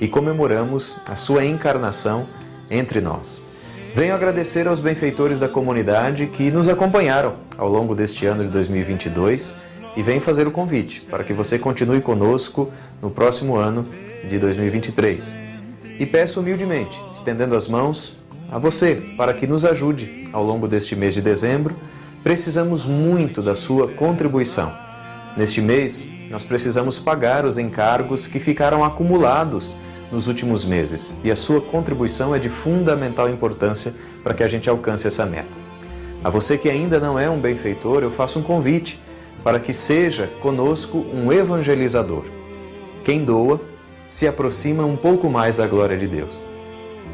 e comemoramos a sua encarnação entre nós. Venho agradecer aos benfeitores da comunidade que nos acompanharam ao longo deste ano de 2022 e venho fazer o convite para que você continue conosco no próximo ano de 2023. E peço humildemente, estendendo as mãos a você para que nos ajude ao longo deste mês de dezembro. Precisamos muito da sua contribuição. Neste mês, nós precisamos pagar os encargos que ficaram acumulados nos últimos meses e a sua contribuição é de fundamental importância para que a gente alcance essa meta. A você que ainda não é um benfeitor, eu faço um convite para que seja conosco um evangelizador. Quem doa se aproxima um pouco mais da glória de Deus.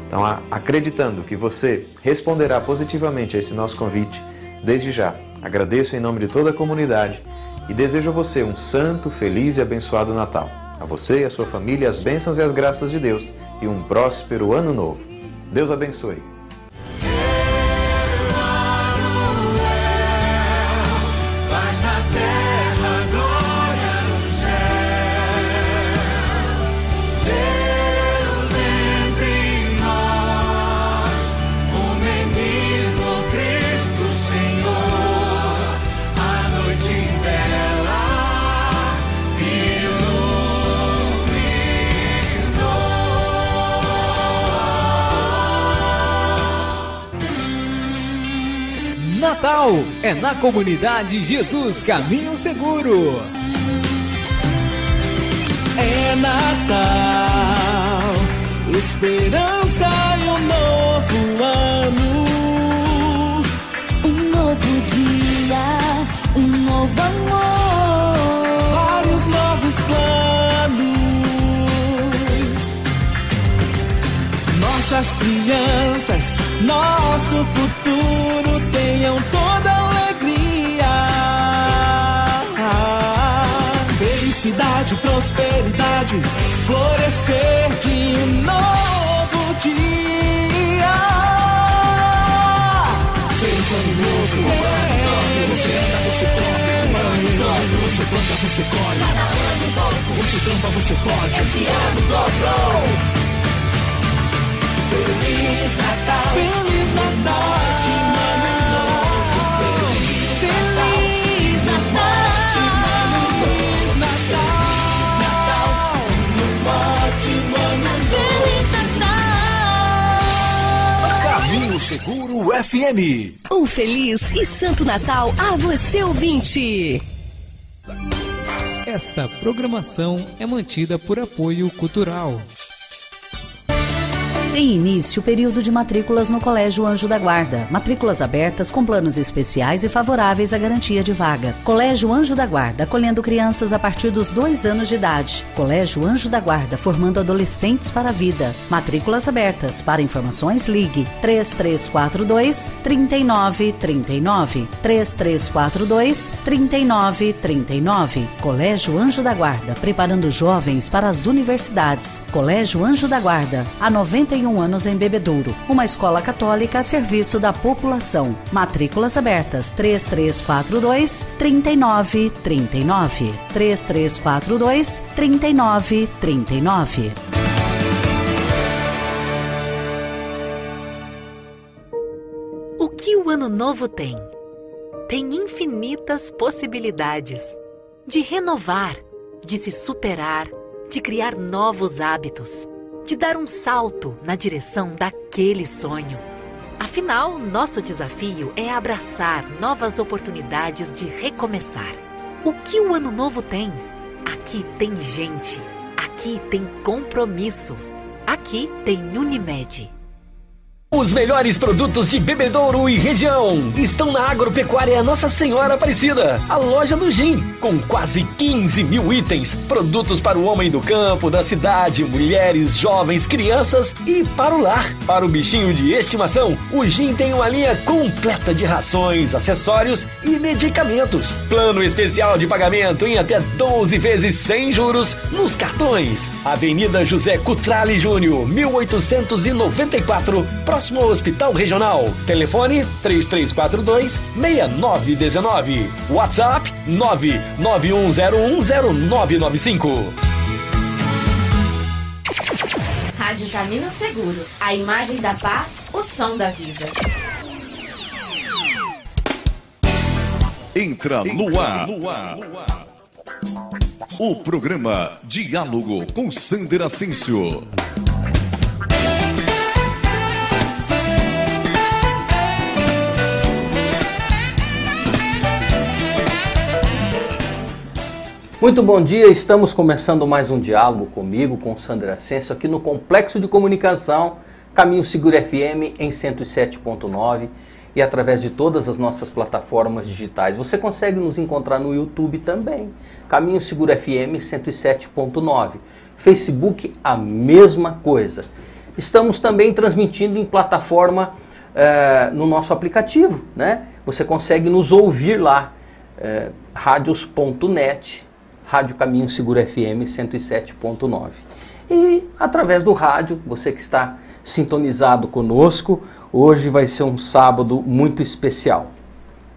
Então, acreditando que você responderá positivamente a esse nosso convite, desde já agradeço em nome de toda a comunidade e desejo a você um santo, feliz e abençoado Natal. A você e a sua família as bênçãos e as graças de Deus e um próspero ano novo. Deus abençoe. Natal é na comunidade Jesus Caminho Seguro. É Natal, esperança e um novo ano. Um novo dia, um novo amor. Vários novos planos. Nossas crianças, nosso futuro tenham toda alegria. Felicidade, prosperidade, florescer de novo dia. Feliz ano novo, é. você anda, você corre, você planta, você colhe, você trampa, você pode. Esse ano dobrou. Feliz Natal, Feliz Natal. Seguro FM. Um feliz e santo Natal a você ouvinte. Esta programação é mantida por apoio cultural. Tem início o período de matrículas no Colégio Anjo da Guarda. Matrículas abertas com planos especiais e favoráveis à garantia de vaga. Colégio Anjo da Guarda, acolhendo crianças a partir dos dois anos de idade. Colégio Anjo da Guarda, formando adolescentes para a vida. Matrículas abertas. Para informações, ligue 3342 3939. 3342 3939. Colégio Anjo da Guarda, preparando jovens para as universidades. Colégio Anjo da Guarda, a 91 31 anos em Bebedouro. Uma escola católica a serviço da população. Matrículas abertas 3342 3939. 3342 3939. O que o ano novo tem? Tem infinitas possibilidades de renovar, de se superar, de criar novos hábitos de dar um salto na direção daquele sonho. Afinal, nosso desafio é abraçar novas oportunidades de recomeçar. O que o ano novo tem? Aqui tem gente. Aqui tem compromisso. Aqui tem Unimed. Os melhores produtos de bebedouro e região estão na Agropecuária Nossa Senhora Aparecida, a loja do Gin, com quase 15 mil itens, produtos para o homem do campo, da cidade, mulheres, jovens, crianças e para o lar. Para o bichinho de estimação, o Gin tem uma linha completa de rações, acessórios e medicamentos. Plano especial de pagamento em até 12 vezes sem juros nos cartões. Avenida José Cutrale Júnior, 1894, próximo próximo Hospital Regional. Telefone 3342 6919. WhatsApp 991010995. Rádio Caminho Seguro, a imagem da paz, o som da vida. Entra no ar. O programa Diálogo com Sander Asensio. Muito bom dia, estamos começando mais um diálogo comigo, com Sandra Ascenso, aqui no Complexo de Comunicação Caminho Seguro FM em 107.9 e através de todas as nossas plataformas digitais. Você consegue nos encontrar no YouTube também, Caminho Seguro FM 107.9. Facebook, a mesma coisa. Estamos também transmitindo em plataforma eh, no nosso aplicativo, né? Você consegue nos ouvir lá, eh, radios.net Rádio Caminho Seguro FM 107.9. E através do rádio, você que está sintonizado conosco, hoje vai ser um sábado muito especial.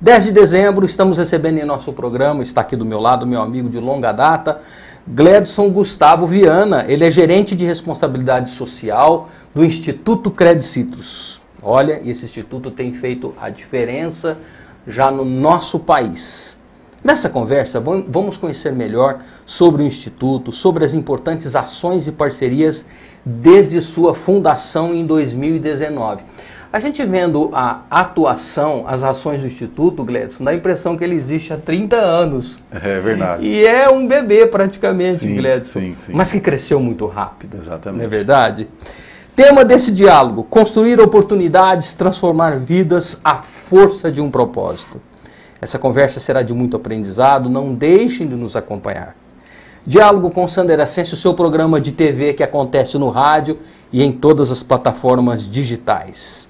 10 de dezembro, estamos recebendo em nosso programa, está aqui do meu lado, meu amigo de longa data, Gledson Gustavo Viana. Ele é gerente de responsabilidade social do Instituto Credicitrus. Olha, esse instituto tem feito a diferença já no nosso país. Nessa conversa, vamos conhecer melhor sobre o Instituto, sobre as importantes ações e parcerias desde sua fundação em 2019. A gente vendo a atuação, as ações do Instituto, Gledson, dá a impressão que ele existe há 30 anos. É verdade. E é um bebê praticamente, sim, Gledson. Sim, sim. Mas que cresceu muito rápido. Exatamente. Não é verdade? Tema desse diálogo: construir oportunidades, transformar vidas, a força de um propósito. Essa conversa será de muito aprendizado, não deixem de nos acompanhar. Diálogo com Sander Ascenso, seu programa de TV que acontece no rádio e em todas as plataformas digitais.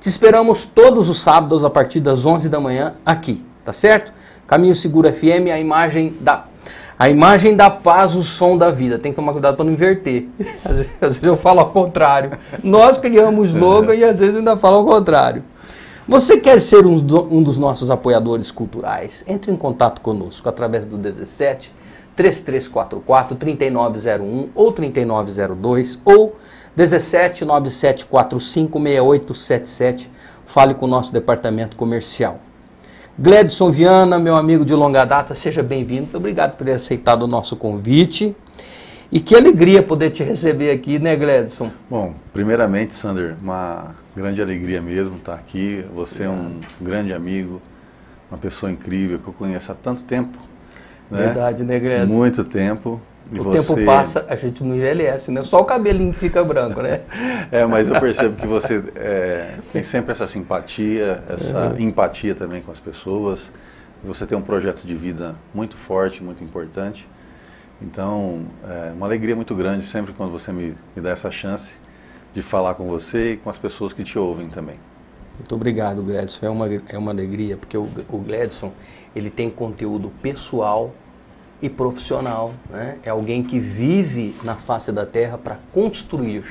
Te esperamos todos os sábados a partir das 11 da manhã aqui, tá certo? Caminho Seguro FM, a imagem da a imagem da paz, o som da vida. Tem que tomar cuidado para não inverter. Às vezes, às vezes eu falo ao contrário. Nós criamos slogan e às vezes ainda falo ao contrário. Você quer ser um, do, um, dos nossos apoiadores culturais? Entre em contato conosco através do 17 3344 3901 ou 3902 ou 17 9745 6877. Fale com o nosso departamento comercial. Gledson Viana, meu amigo de longa data, seja bem-vindo. Obrigado por ter aceitado o nosso convite. E que alegria poder te receber aqui, né, Gledson? Bom, primeiramente, Sander, uma grande alegria mesmo estar aqui. Você é um grande amigo, uma pessoa incrível que eu conheço há tanto tempo. Né? Verdade, né? Muito tempo. E o você... tempo passa, a gente não envelhece, né? Só o cabelinho que fica branco, né? é, mas eu percebo que você é, tem sempre essa simpatia, essa é. empatia também com as pessoas. Você tem um projeto de vida muito forte, muito importante. Então, é uma alegria muito grande sempre quando você me, me dá essa chance de falar com você e com as pessoas que te ouvem também. Muito obrigado, Gledson. É uma, é uma alegria, porque o, o Gledson ele tem conteúdo pessoal e profissional. Né? É alguém que vive na face da terra para construir.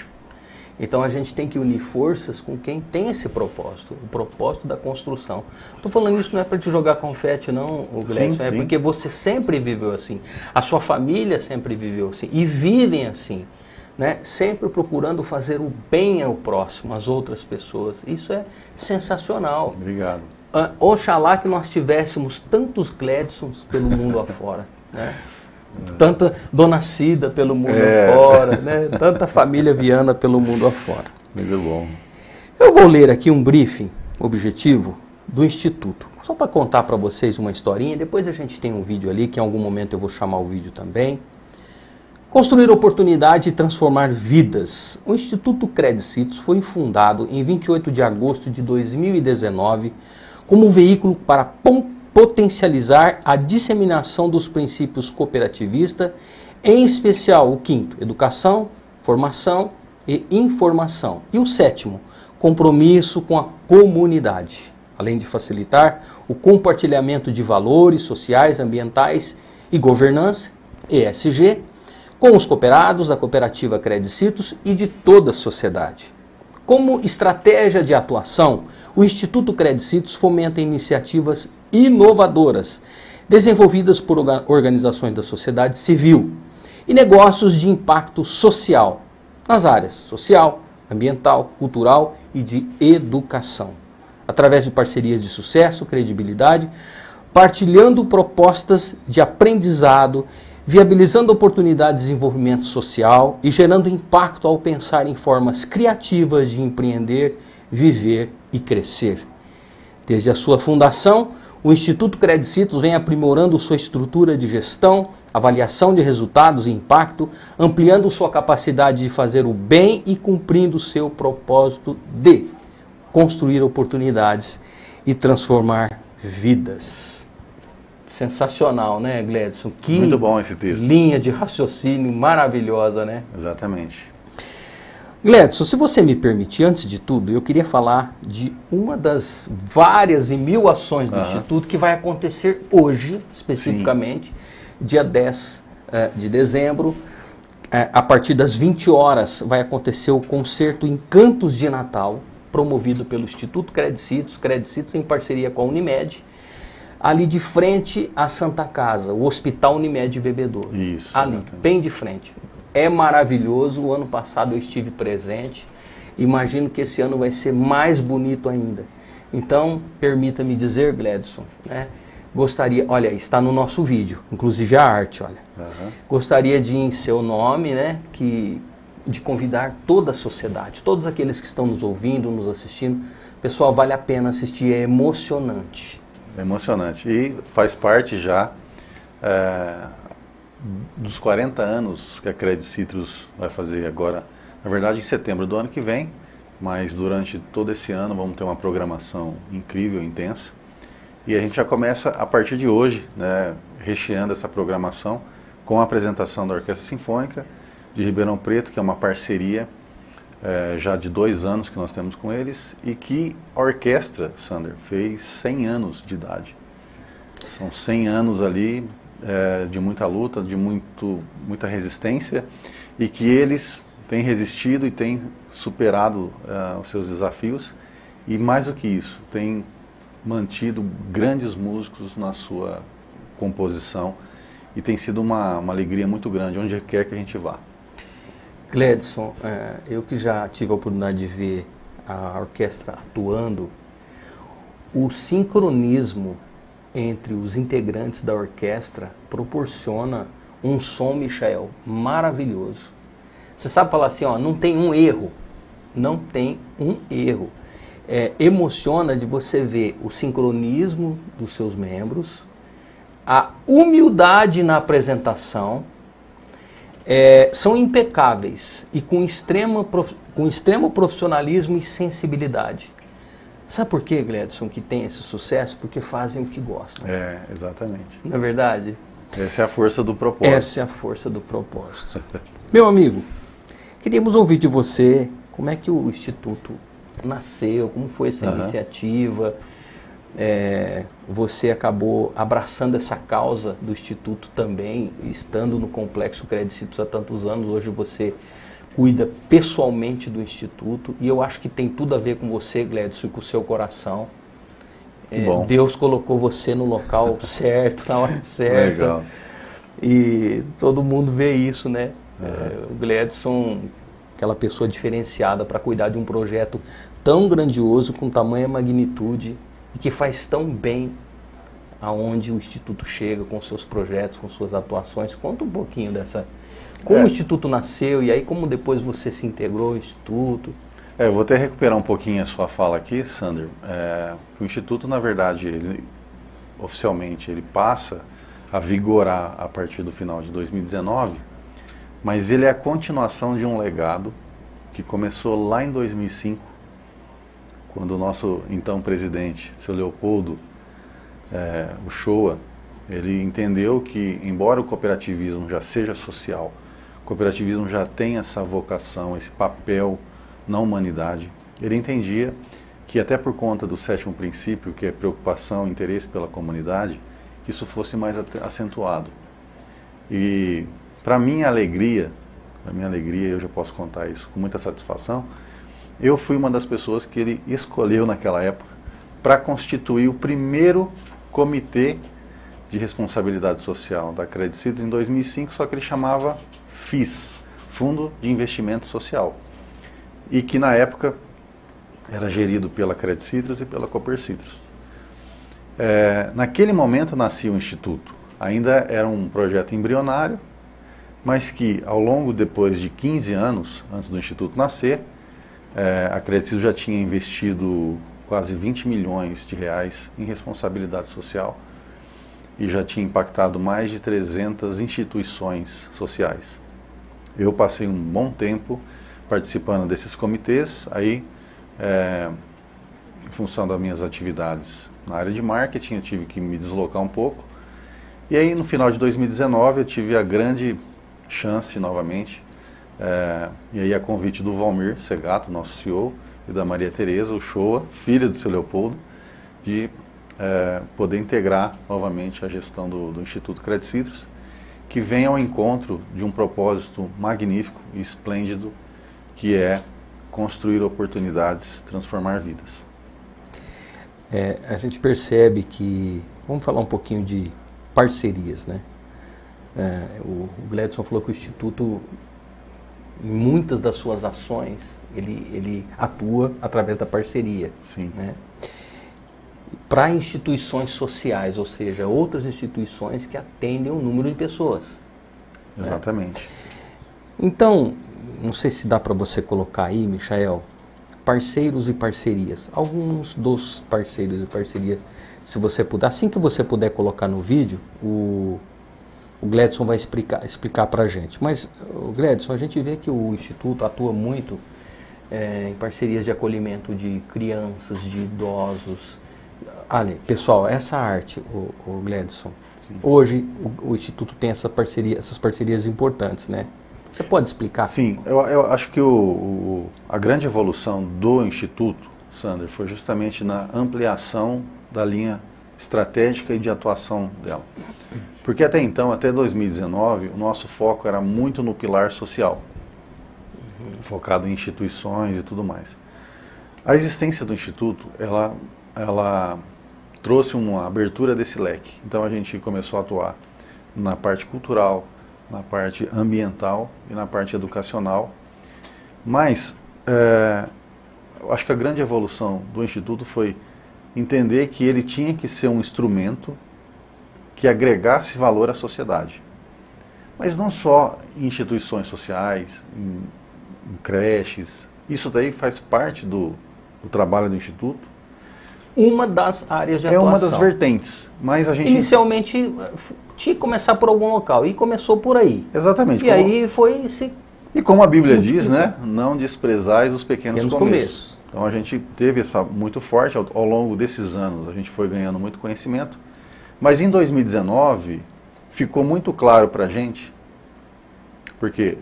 Então a gente tem que unir forças com quem tem esse propósito, o propósito da construção. Estou falando isso não é para te jogar confete, não, o Gleison, é porque você sempre viveu assim, a sua família sempre viveu assim e vivem assim. Né? sempre procurando fazer o bem ao próximo, às outras pessoas. Isso é sensacional. Obrigado. Uh, oxalá que nós tivéssemos tantos Gledsons pelo mundo afora. Né? Tanta dona Cida pelo mundo é. afora, né? tanta família Viana pelo mundo afora. Muito bom. Eu vou ler aqui um briefing objetivo do Instituto. Só para contar para vocês uma historinha, depois a gente tem um vídeo ali, que em algum momento eu vou chamar o vídeo também. Construir oportunidade e transformar vidas. O Instituto Credicitos foi fundado em 28 de agosto de 2019 como um veículo para potencializar a disseminação dos princípios cooperativistas, em especial o quinto, educação, formação e informação. E o sétimo, compromisso com a comunidade, além de facilitar o compartilhamento de valores sociais, ambientais e governança, ESG, com os cooperados da cooperativa Credicitos e de toda a sociedade. Como estratégia de atuação, o Instituto Credicitos fomenta iniciativas inovadoras, desenvolvidas por organizações da sociedade civil e negócios de impacto social, nas áreas social, ambiental, cultural e de educação, através de parcerias de sucesso, credibilidade, partilhando propostas de aprendizado, viabilizando oportunidades de desenvolvimento social e gerando impacto ao pensar em formas criativas de empreender, viver e crescer. Desde a sua fundação, o Instituto Credicitos vem aprimorando sua estrutura de gestão, avaliação de resultados e impacto, ampliando sua capacidade de fazer o bem e cumprindo seu propósito de construir oportunidades e transformar vidas. Sensacional, né, Gledson? Que Muito bom esse texto. linha de raciocínio maravilhosa, né? Exatamente. Gledson, se você me permitir, antes de tudo, eu queria falar de uma das várias e mil ações do Aham. Instituto que vai acontecer hoje, especificamente, dia 10 eh, de dezembro. Eh, a partir das 20 horas vai acontecer o concerto Encantos de Natal, promovido pelo Instituto Credicitos, Credicitos em parceria com a Unimed, ali de frente à Santa Casa, o Hospital Unimed Bebedouro. Isso. Ali, bem de frente. É maravilhoso. O ano passado eu estive presente. Imagino que esse ano vai ser mais bonito ainda. Então, permita-me dizer, Gledson, né? Gostaria, olha, está no nosso vídeo, inclusive a arte, olha. Aham. Gostaria de, em seu nome, né, que, de convidar toda a sociedade, todos aqueles que estão nos ouvindo, nos assistindo. Pessoal, vale a pena assistir, é emocionante. É emocionante. E faz parte já é, dos 40 anos que a Credit Citrus vai fazer agora, na verdade em setembro do ano que vem, mas durante todo esse ano vamos ter uma programação incrível, intensa. E a gente já começa a partir de hoje, né, recheando essa programação com a apresentação da Orquestra Sinfônica de Ribeirão Preto, que é uma parceria eh, já de dois anos que nós temos com eles, e que a orquestra, Sander, fez 100 anos de idade. São 100 anos ali eh, de muita luta, de muito, muita resistência, e que eles têm resistido e têm superado eh, os seus desafios, e mais do que isso, têm mantido grandes músicos na sua composição, e tem sido uma, uma alegria muito grande, onde quer que a gente vá. Gledson, é, eu que já tive a oportunidade de ver a orquestra atuando, o sincronismo entre os integrantes da orquestra proporciona um som, Michel, maravilhoso. Você sabe falar assim, ó, não tem um erro, não tem um erro. É, emociona de você ver o sincronismo dos seus membros, a humildade na apresentação, é, são impecáveis e com, extrema, prof- com extremo profissionalismo e sensibilidade. Sabe por quê, Gledson, que tem esse sucesso? Porque fazem o que gostam. É, exatamente. Não é verdade? Essa é a força do propósito. Essa é a força do propósito. Meu amigo, queríamos ouvir de você como é que o Instituto nasceu, como foi essa Aham. iniciativa. É, você acabou abraçando essa causa do Instituto também, estando no Complexo Credicitos há tantos anos. Hoje você cuida pessoalmente do Instituto e eu acho que tem tudo a ver com você, Gledson, e com o seu coração. É. Deus colocou você no local certo, na hora certa. Legal. E todo mundo vê isso, né? É, o Gledson, aquela pessoa diferenciada para cuidar de um projeto tão grandioso, com tamanha magnitude e que faz tão bem aonde o Instituto chega com seus projetos, com suas atuações. Conta um pouquinho dessa. Como É. o Instituto nasceu e aí como depois você se integrou ao Instituto. É, eu vou até recuperar um pouquinho a sua fala aqui, Sander. É, que o Instituto, na verdade, ele, oficialmente, ele passa a vigorar a partir do final de 2019, mas ele é a continuação de um legado que começou lá em 2005, quando o nosso então presidente, seu Leopoldo é, Uchoa, ele entendeu que, embora o cooperativismo já seja social, o cooperativismo já tem essa vocação, esse papel na humanidade, ele entendia que até por conta do sétimo princípio, que é preocupação, interesse pela comunidade, que isso fosse mais acentuado. E para minha alegria, para minha alegria, eu já posso contar isso com muita satisfação, eu fui uma das pessoas que ele escolheu naquela época para constituir o primeiro comitê de responsabilidade social da Credit Cities em 2005, só que ele chamava FIS, Fundo de Investimento Social. E que na época era gerido pela Credit Citrus e pela Cooper Citrus. É, naquele momento nascia o Instituto. Ainda era um projeto embrionário, mas que ao longo depois de 15 anos, antes do Instituto nascer, é, a Credit Citrus já tinha investido quase 20 milhões de reais em responsabilidade social e já tinha impactado mais de 300 instituições sociais. Eu passei um bom tempo participando desses comitês, aí, é, em função das minhas atividades na área de marketing, eu tive que me deslocar um pouco. E aí, no final de 2019, eu tive a grande chance novamente, é, e aí a convite do Valmir Segato, nosso CEO, e da Maria Tereza, o Shoa, filha do seu Leopoldo, de é, poder integrar novamente a gestão do, do Instituto Credit Citrus, que vem ao encontro de um propósito magnífico e esplêndido, que é construir oportunidades, transformar vidas. É, a gente percebe que, vamos falar um pouquinho de parcerias, né? É, o Gledson falou que o Instituto, em muitas das suas ações, ele, ele atua através da parceria. Sim. Né? Para instituições sociais, ou seja, outras instituições que atendem um número de pessoas. Né? Exatamente. Né? Então, não sei se dá para você colocar aí, Michael, parceiros e parcerias. Alguns dos parceiros e parcerias, se você puder, assim que você puder colocar no vídeo, o, o Gledson vai explicar, explicar para a gente. Mas, o Gledson, a gente vê que o Instituto atua muito é, em parcerias de acolhimento de crianças, de idosos. Ali, pessoal, essa arte, o, o Gledson, Sim. hoje o, o, Instituto tem essa parceria, essas parcerias importantes, né? Você pode explicar? Sim, eu, eu acho que o, o, a grande evolução do Instituto, Sander, foi justamente na ampliação da linha estratégica e de atuação dela. Porque até então, até 2019, o nosso foco era muito no pilar social, focado em instituições e tudo mais. A existência do Instituto, ela, ela trouxe uma abertura desse leque. Então a gente começou a atuar na parte cultural, na parte ambiental e na parte educacional. Mas é, acho que a grande evolução do Instituto foi entender que ele tinha que ser um instrumento que agregasse valor à sociedade. Mas não só em instituições sociais, em, em creches. Isso daí faz parte do, do trabalho do Instituto. Uma das áreas de é atuação. É uma das vertentes. Mas a gente... Inicialmente tinha que começar por algum local. E começou por aí. Exatamente. E como... aí foi se. E como a Bíblia diz, né? Não desprezais os pequenos, pequenos começos. começos. Então a gente teve essa muito forte ao, ao, longo desses anos, a gente foi ganhando muito conhecimento. Mas em 2019 ficou muito claro para a gente, porque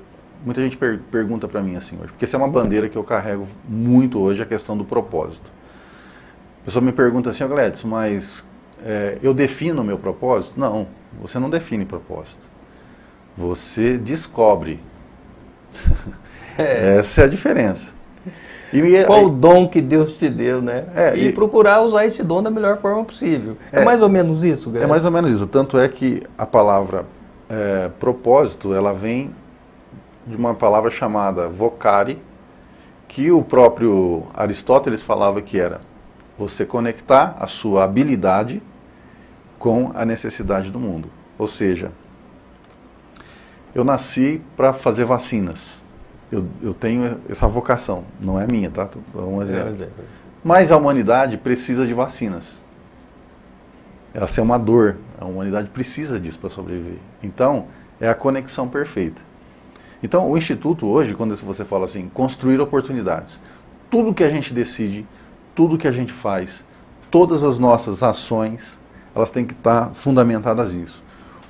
muita gente per pergunta para mim assim hoje, porque essa é uma bandeira que eu carrego muito hoje, a questão do propósito. A pessoa me pergunta assim, Gladys, mas é, eu defino o meu propósito? Não, você não define propósito. Você descobre. É. Essa é a diferença. E, Qual o dom que Deus te deu, né? É, e, e, procurar usar esse dom da melhor forma possível. É, é mais ou menos isso, Greg? É mais ou menos isso. Tanto é que a palavra é, propósito, ela vem de uma palavra chamada vocare, que o próprio Aristóteles falava que era você conectar a sua habilidade com a necessidade do mundo. Ou seja, eu nasci para fazer vacinas. Eu, eu, tenho essa vocação, não é minha, tá? Dou um exemplo. É, é. Mas a humanidade precisa de vacinas. Essa é uma dor. A humanidade precisa disso para sobreviver. Então, é a conexão perfeita. Então, o Instituto hoje, quando você fala assim, construir oportunidades, tudo que a gente decide, tudo que a gente faz, todas as nossas ações, elas têm que estar fundamentadas nisso.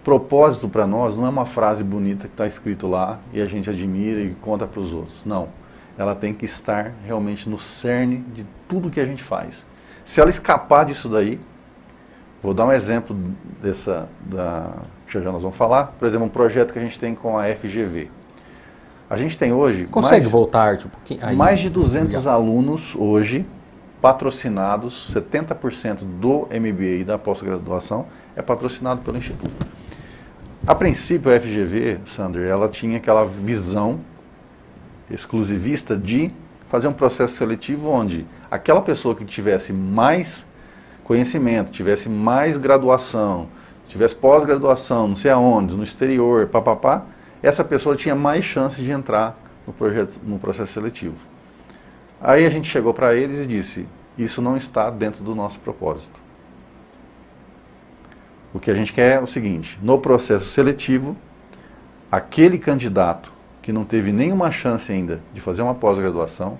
Propósito para nós não é uma frase bonita que está escrito lá e a gente admira e conta para os outros. Não. Ela tem que estar realmente no cerne de tudo que a gente faz. Se ela escapar disso daí, vou dar um exemplo dessa, da, já já nós vamos falar, por exemplo, um projeto que a gente tem com a FGV. A gente tem hoje... Consegue mais, voltar pouquinho? Aí, mais de 200 alunos hoje patrocinados, 70% do MBA e da pós-graduação é patrocinado pelo Instituto. A princípio, a FGV, Sander, ela tinha aquela visão exclusivista de fazer um processo seletivo onde aquela pessoa que tivesse mais conhecimento, tivesse mais graduação, tivesse pós-graduação, não sei aonde, no exterior, papapá, essa pessoa tinha mais chance de entrar no, projeto, no processo seletivo. Aí a gente chegou para eles e disse, isso não está dentro do nosso propósito. O que a gente quer é o seguinte: no processo seletivo, aquele candidato que não teve nenhuma chance ainda de fazer uma pós-graduação,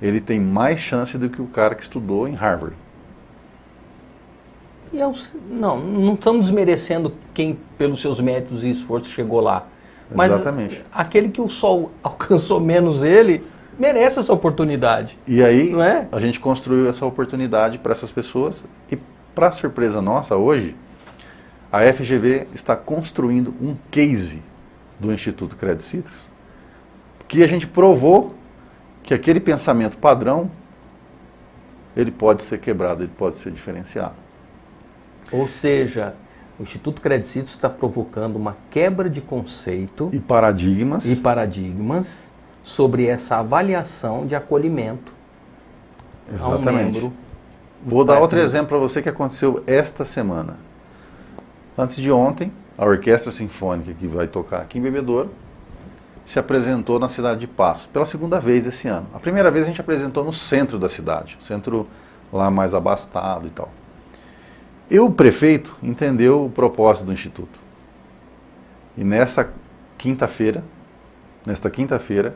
ele tem mais chance do que o cara que estudou em Harvard. E eu, não, não estamos desmerecendo quem, pelos seus méritos e esforço, chegou lá. Mas Exatamente. aquele que o sol alcançou menos ele, merece essa oportunidade. E aí, é? a gente construiu essa oportunidade para essas pessoas. E, para surpresa nossa, hoje, a FGV está construindo um case do Instituto Crédito Citrus, que a gente provou que aquele pensamento padrão, ele pode ser quebrado, ele pode ser diferenciado. Ou seja, o Instituto Crédito Citrus está provocando uma quebra de conceito E paradigmas. e paradigmas sobre essa avaliação de acolhimento a um Exatamente. membro. Vou dar outro exemplo para você que aconteceu esta semana. Antes de ontem, a Orquestra Sinfônica que vai tocar aqui em Bebedouro se apresentou na cidade de Passo, pela segunda vez esse ano. A primeira vez a gente apresentou no centro da cidade, centro lá mais abastado e tal. E o prefeito entendeu o propósito do Instituto. E nessa quinta-feira, nesta quinta-feira,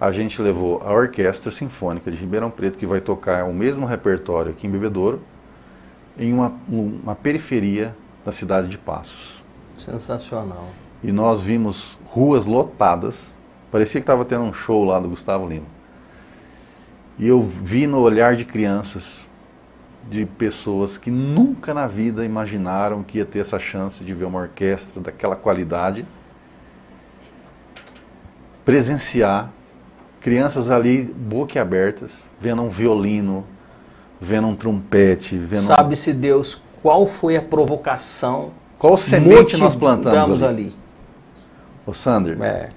a gente levou a Orquestra Sinfônica de Ribeirão Preto, que vai tocar o mesmo repertório aqui em Bebedouro, em uma, uma periferia da cidade de Passos. Sensacional. E nós vimos ruas lotadas, parecia que estava tendo um show lá do Gustavo Lima. E eu vi no olhar de crianças, de pessoas que nunca na vida imaginaram que ia ter essa chance de ver uma orquestra daquela qualidade, presenciar crianças ali boquiabertas, vendo um violino, vendo um trompete, vendo Sabe-se Deus qual foi a provocação qual semente nós plantamos ali. ali. Ô Sander, É.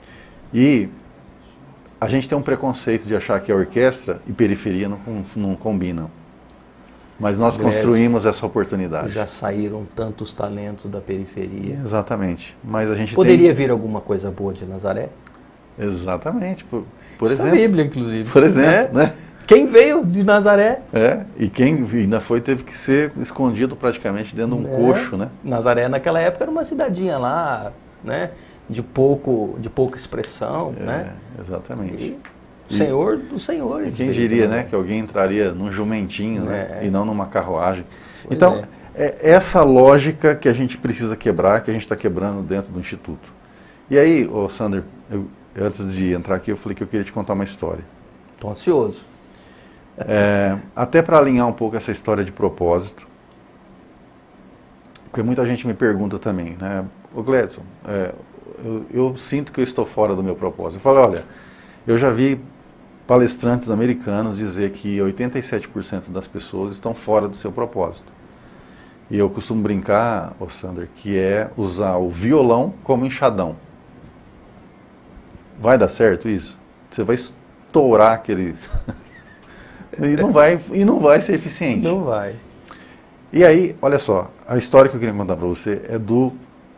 E a gente tem um preconceito de achar que a orquestra e periferia não, não combinam. Mas nós construímos essa oportunidade. Já saíram tantos talentos da periferia. Exatamente. Mas a gente Poderia tem... vir alguma coisa boa de Nazaré? Exatamente. Por, por na exemplo. Bíblia, inclusive. Por exemplo, né? né? Quem veio de Nazaré? É, e quem ainda foi teve que ser escondido praticamente dentro de um né? coxo, né? Nazaré naquela época era uma cidadinha lá, né? De pouco, de pouca expressão, É, né? Exatamente. E Senhor dos senhores. E quem veio diria, né, que alguém entraria num jumentinho, né, É. e não numa carruagem. Pois então, é. é essa lógica que a gente precisa quebrar, que a gente está quebrando dentro do Instituto. E aí, ô Sander, eu- antes de entrar aqui, eu falei que eu queria te contar uma história. Tô ansioso. É, até para alinhar um pouco essa história de propósito, porque muita gente me pergunta também, né, ô Gledson, é, eu, eu sinto que eu estou fora do meu propósito. Eu falo, olha, eu já vi palestrantes americanos dizer que 87% das pessoas estão fora do seu propósito. E eu costumo brincar, ô Sander, que é usar o violão como enxadão. Vai dar certo isso? Você vai estourar aquele. e, não vai, e não vai ser eficiente. Não vai. E aí, olha só, a história que eu queria contar para você é do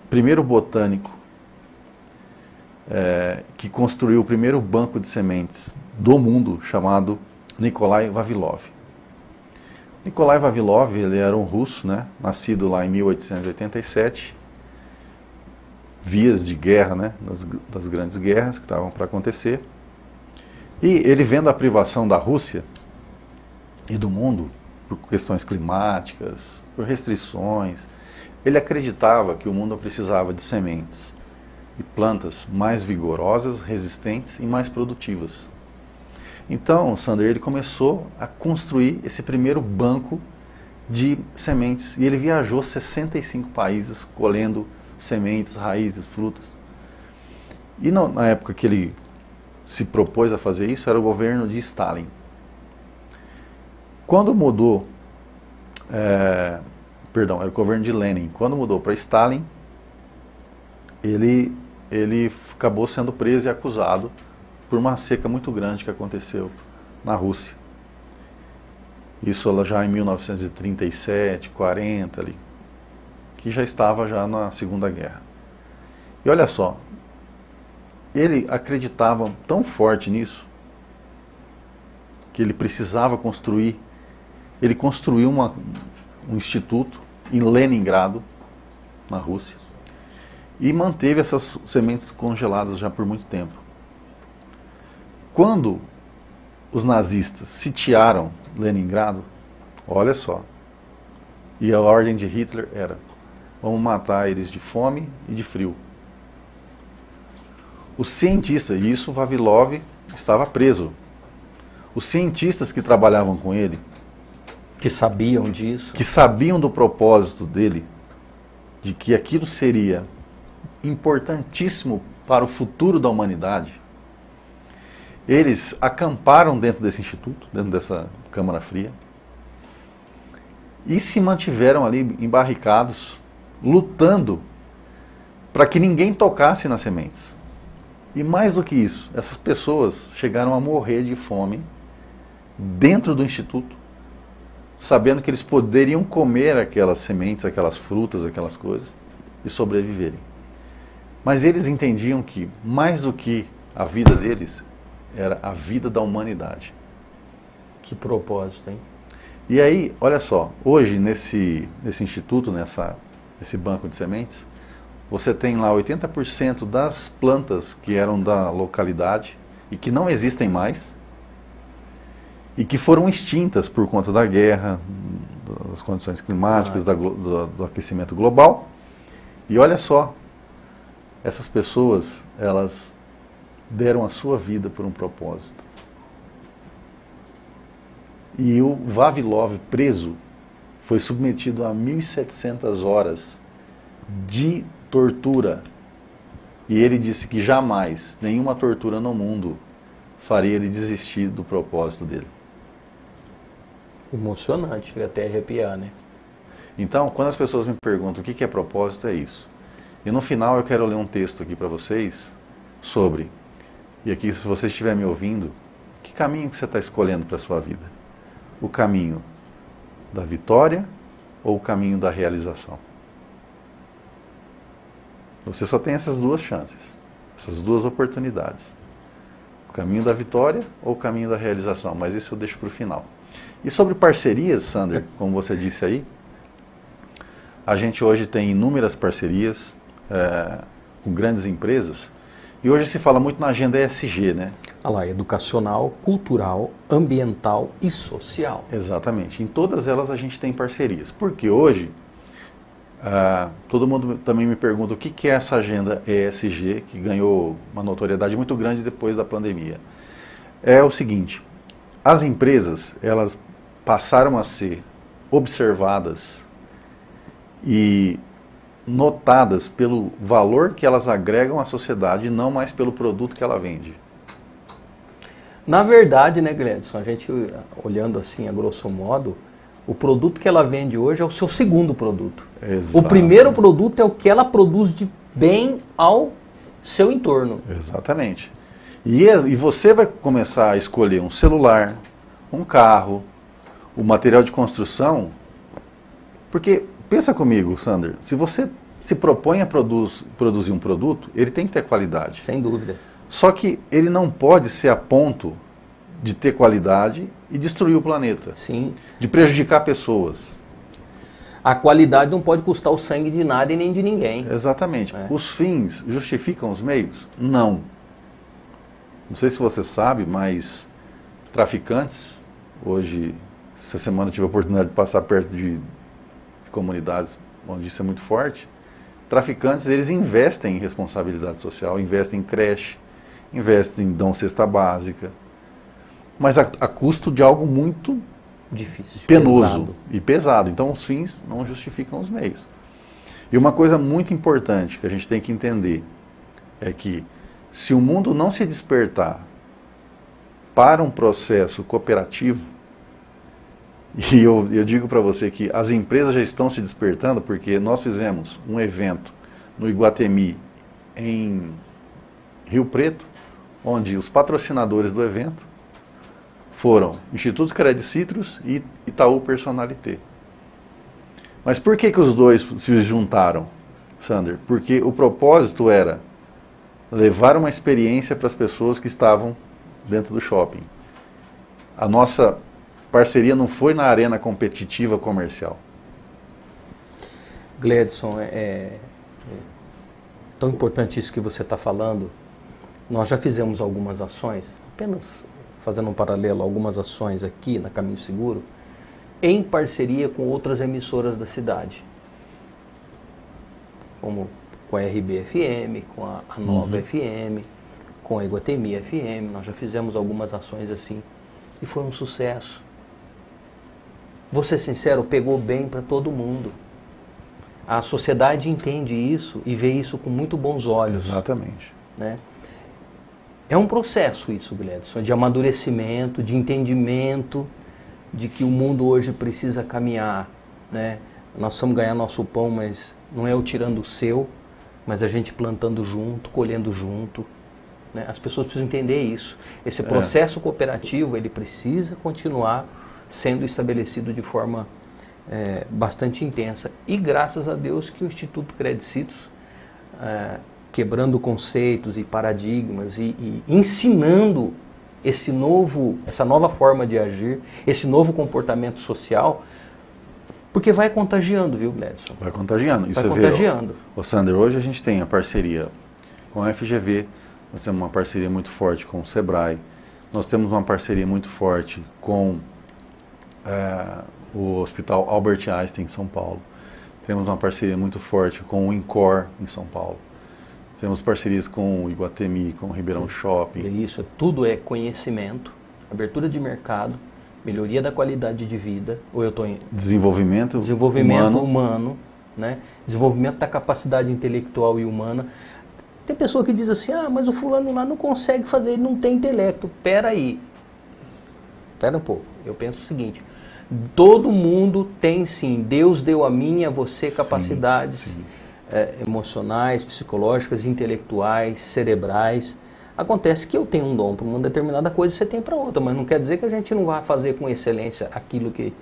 primeiro botânico é, que construiu o primeiro banco de sementes do mundo, chamado Nikolai Vavilov. Nikolai Vavilov, ele era um russo, né, nascido lá em 1887, vias de guerra, né, das, das grandes guerras que estavam para acontecer. E ele vendo a privação da Rússia e do mundo por questões climáticas, por restrições, ele acreditava que o mundo precisava de sementes e plantas mais vigorosas, resistentes e mais produtivas. Então, Sander, ele começou a construir esse primeiro banco de sementes. E ele viajou 65 países colhendo sementes, raízes, frutas. E na época que ele se propôs a fazer isso, era o governo de Stalin. Quando mudou, é, perdão, era o governo de Lenin. Quando mudou para Stalin, ele, ele acabou sendo preso e acusado por uma seca muito grande que aconteceu na Rússia. Isso já em 1937, 40 ali, que já estava já na Segunda Guerra. E olha só, ele acreditava tão forte nisso que ele precisava construir. Ele construiu uma, um instituto em Leningrado, na Rússia, e manteve essas sementes congeladas já por muito tempo. Quando os nazistas sitiaram Leningrado, olha só, e a ordem de Hitler era: vamos matar eles de fome e de frio. Os cientistas, e isso Vavilov estava preso. Os cientistas que trabalhavam com ele, que sabiam disso, que sabiam do propósito dele, de que aquilo seria importantíssimo para o futuro da humanidade, eles acamparam dentro desse instituto, dentro dessa Câmara Fria, e se mantiveram ali embarricados, lutando para que ninguém tocasse nas sementes. E mais do que isso, essas pessoas chegaram a morrer de fome dentro do instituto, sabendo que eles poderiam comer aquelas sementes, aquelas frutas, aquelas coisas e sobreviverem. Mas eles entendiam que mais do que a vida deles era a vida da humanidade. Que propósito, hein? E aí, olha só, hoje nesse, nesse instituto, nessa, nesse banco de sementes, você tem lá 80% das plantas que eram da localidade e que não existem mais e que foram extintas por conta da guerra, das condições climáticas, da, do, do aquecimento global. E olha só, essas pessoas, elas deram a sua vida por um propósito. E o Vavilov, preso, foi submetido a 1.700 horas de tortura. E ele disse que jamais, nenhuma tortura no mundo, faria ele desistir do propósito dele. Emocionante, chega até arrepiar, né? Então, quando as pessoas me perguntam o que é propósito, é isso. E no final eu quero ler um texto aqui para vocês sobre, e aqui se você estiver me ouvindo, que caminho que você está escolhendo para a sua vida? O caminho da vitória ou o caminho da realização? Você só tem essas duas chances, essas duas oportunidades. O caminho da vitória ou o caminho da realização, mas isso eu deixo para o final. E sobre parcerias, Sander, como você disse aí, a gente hoje tem inúmeras parcerias é, com grandes empresas e hoje se fala muito na agenda ESG, né? Ah lá, educacional, cultural, ambiental e social. Exatamente. Em todas elas a gente tem parcerias. Porque hoje Uh, todo mundo também me pergunta o que, que é essa agenda ESG, que ganhou uma notoriedade muito grande depois da pandemia. É o seguinte, as empresas, elas passaram a ser observadas e notadas pelo valor que elas agregam à sociedade, não mais pelo produto que ela vende. Na verdade, né, Gledson, a gente olhando assim a grosso modo, o produto que ela vende hoje é o seu segundo produto. Exato. O primeiro produto é o que ela produz de bem ao seu entorno. Exatamente. E, é, e você vai começar a escolher um celular, um carro, o material de construção. Porque, pensa comigo, Sander, se você se propõe a produz, produzir um produto, ele tem que ter qualidade. Sem dúvida. Só que ele não pode ser a ponto de ter qualidade e destruir o planeta. Sim. De prejudicar pessoas. A qualidade não pode custar o sangue de nada e nem de ninguém. Exatamente. É. Os fins justificam os meios? Não. Não sei se você sabe, mas traficantes, hoje, essa semana tive a oportunidade de passar perto de, de comunidades onde isso é muito forte. Traficantes, eles investem em responsabilidade social, investem em creche, investem em dão cesta básica, mas a, a custo de algo muito difícil, penoso pesado. e pesado. Então os fins não justificam os meios. E uma coisa muito importante que a gente tem que entender é que se o mundo não se despertar para um processo cooperativo, e eu, eu digo para você que as empresas já estão se despertando, porque nós fizemos um evento no Iguatemi em Rio Preto, onde os patrocinadores do evento foram Instituto Credit Citrus e Itaú Personalité. Mas por que, que os dois se juntaram, Sander? Porque o propósito era levar uma experiência para as pessoas que estavam dentro do shopping. A nossa parceria não foi na arena competitiva comercial. Gledson, é, é tão importante isso que você está falando. Nós já fizemos algumas ações, apenas fazendo um paralelo, algumas ações aqui na Caminho Seguro, em parceria com outras emissoras da cidade, como com a RBFM, com a, a Nova uhum. FM, com a Iguatemi FM. Nós já fizemos algumas ações assim e foi um sucesso. Vou ser sincero, pegou bem para todo mundo. A sociedade entende isso e vê isso com muito bons olhos. Exatamente. Né? É um processo isso, Gledson, de amadurecimento, de entendimento de que o mundo hoje precisa caminhar. Né? Nós precisamos ganhar nosso pão, mas não é o tirando o seu, mas a gente plantando junto, colhendo junto. Né? As pessoas precisam entender isso. Esse é. processo é. cooperativo ele precisa continuar sendo estabelecido de forma é, bastante intensa. E graças a Deus que o Instituto Credicitos, é, quebrando conceitos e paradigmas e, e, ensinando esse novo, essa nova forma de agir, esse novo comportamento social, porque vai contagiando, viu, Gledson? Vai contagiando. Vai contagiando. O Sander, hoje a gente tem a parceria com a FGV, nós temos uma parceria muito forte com o Sebrae, nós temos uma parceria muito forte com é, o Hospital Albert Einstein em São Paulo. Temos uma parceria muito forte com o Incor em São Paulo. Temos parcerias com o Iguatemi, com o Ribeirão Shopping. É isso, tudo é conhecimento, abertura de mercado, melhoria da qualidade de vida, ou eu estou em desenvolvimento, desenvolvimento humano. humano, né? Desenvolvimento da capacidade intelectual e humana. Tem pessoa que diz assim: "Ah, mas o fulano lá não consegue fazer, ele não tem intelecto". Pera aí. Pera um pouco. Eu penso o seguinte: Todo mundo tem sim. Deus deu a mim e a você capacidades sim, sim. É, emocionais, psicológicas, intelectuais, cerebrais. Acontece que eu tenho um dom para uma determinada coisa e você tem para outra, mas não quer dizer que a gente não vai fazer com excelência aquilo que,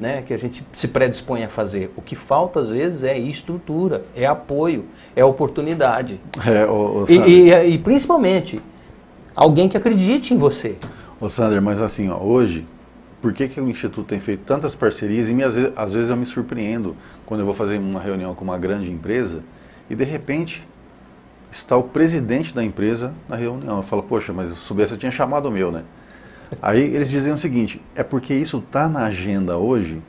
né, que a gente se predispõe a fazer. O que falta às vezes é estrutura, é apoio, é oportunidade. É, o, o e, e, e, principalmente alguém que acredite em você. Ô Sander, mas assim, ó, hoje por que, que o Instituto tem feito tantas parcerias e às, vezes, às vezes eu me surpreendo quando eu vou fazer uma reunião com uma grande empresa e de repente está o presidente da empresa na reunião. Eu falo, poxa, mas se eu soubesse eu tinha chamado o meu, né? Aí eles dizem o seguinte, é porque isso está na agenda hoje,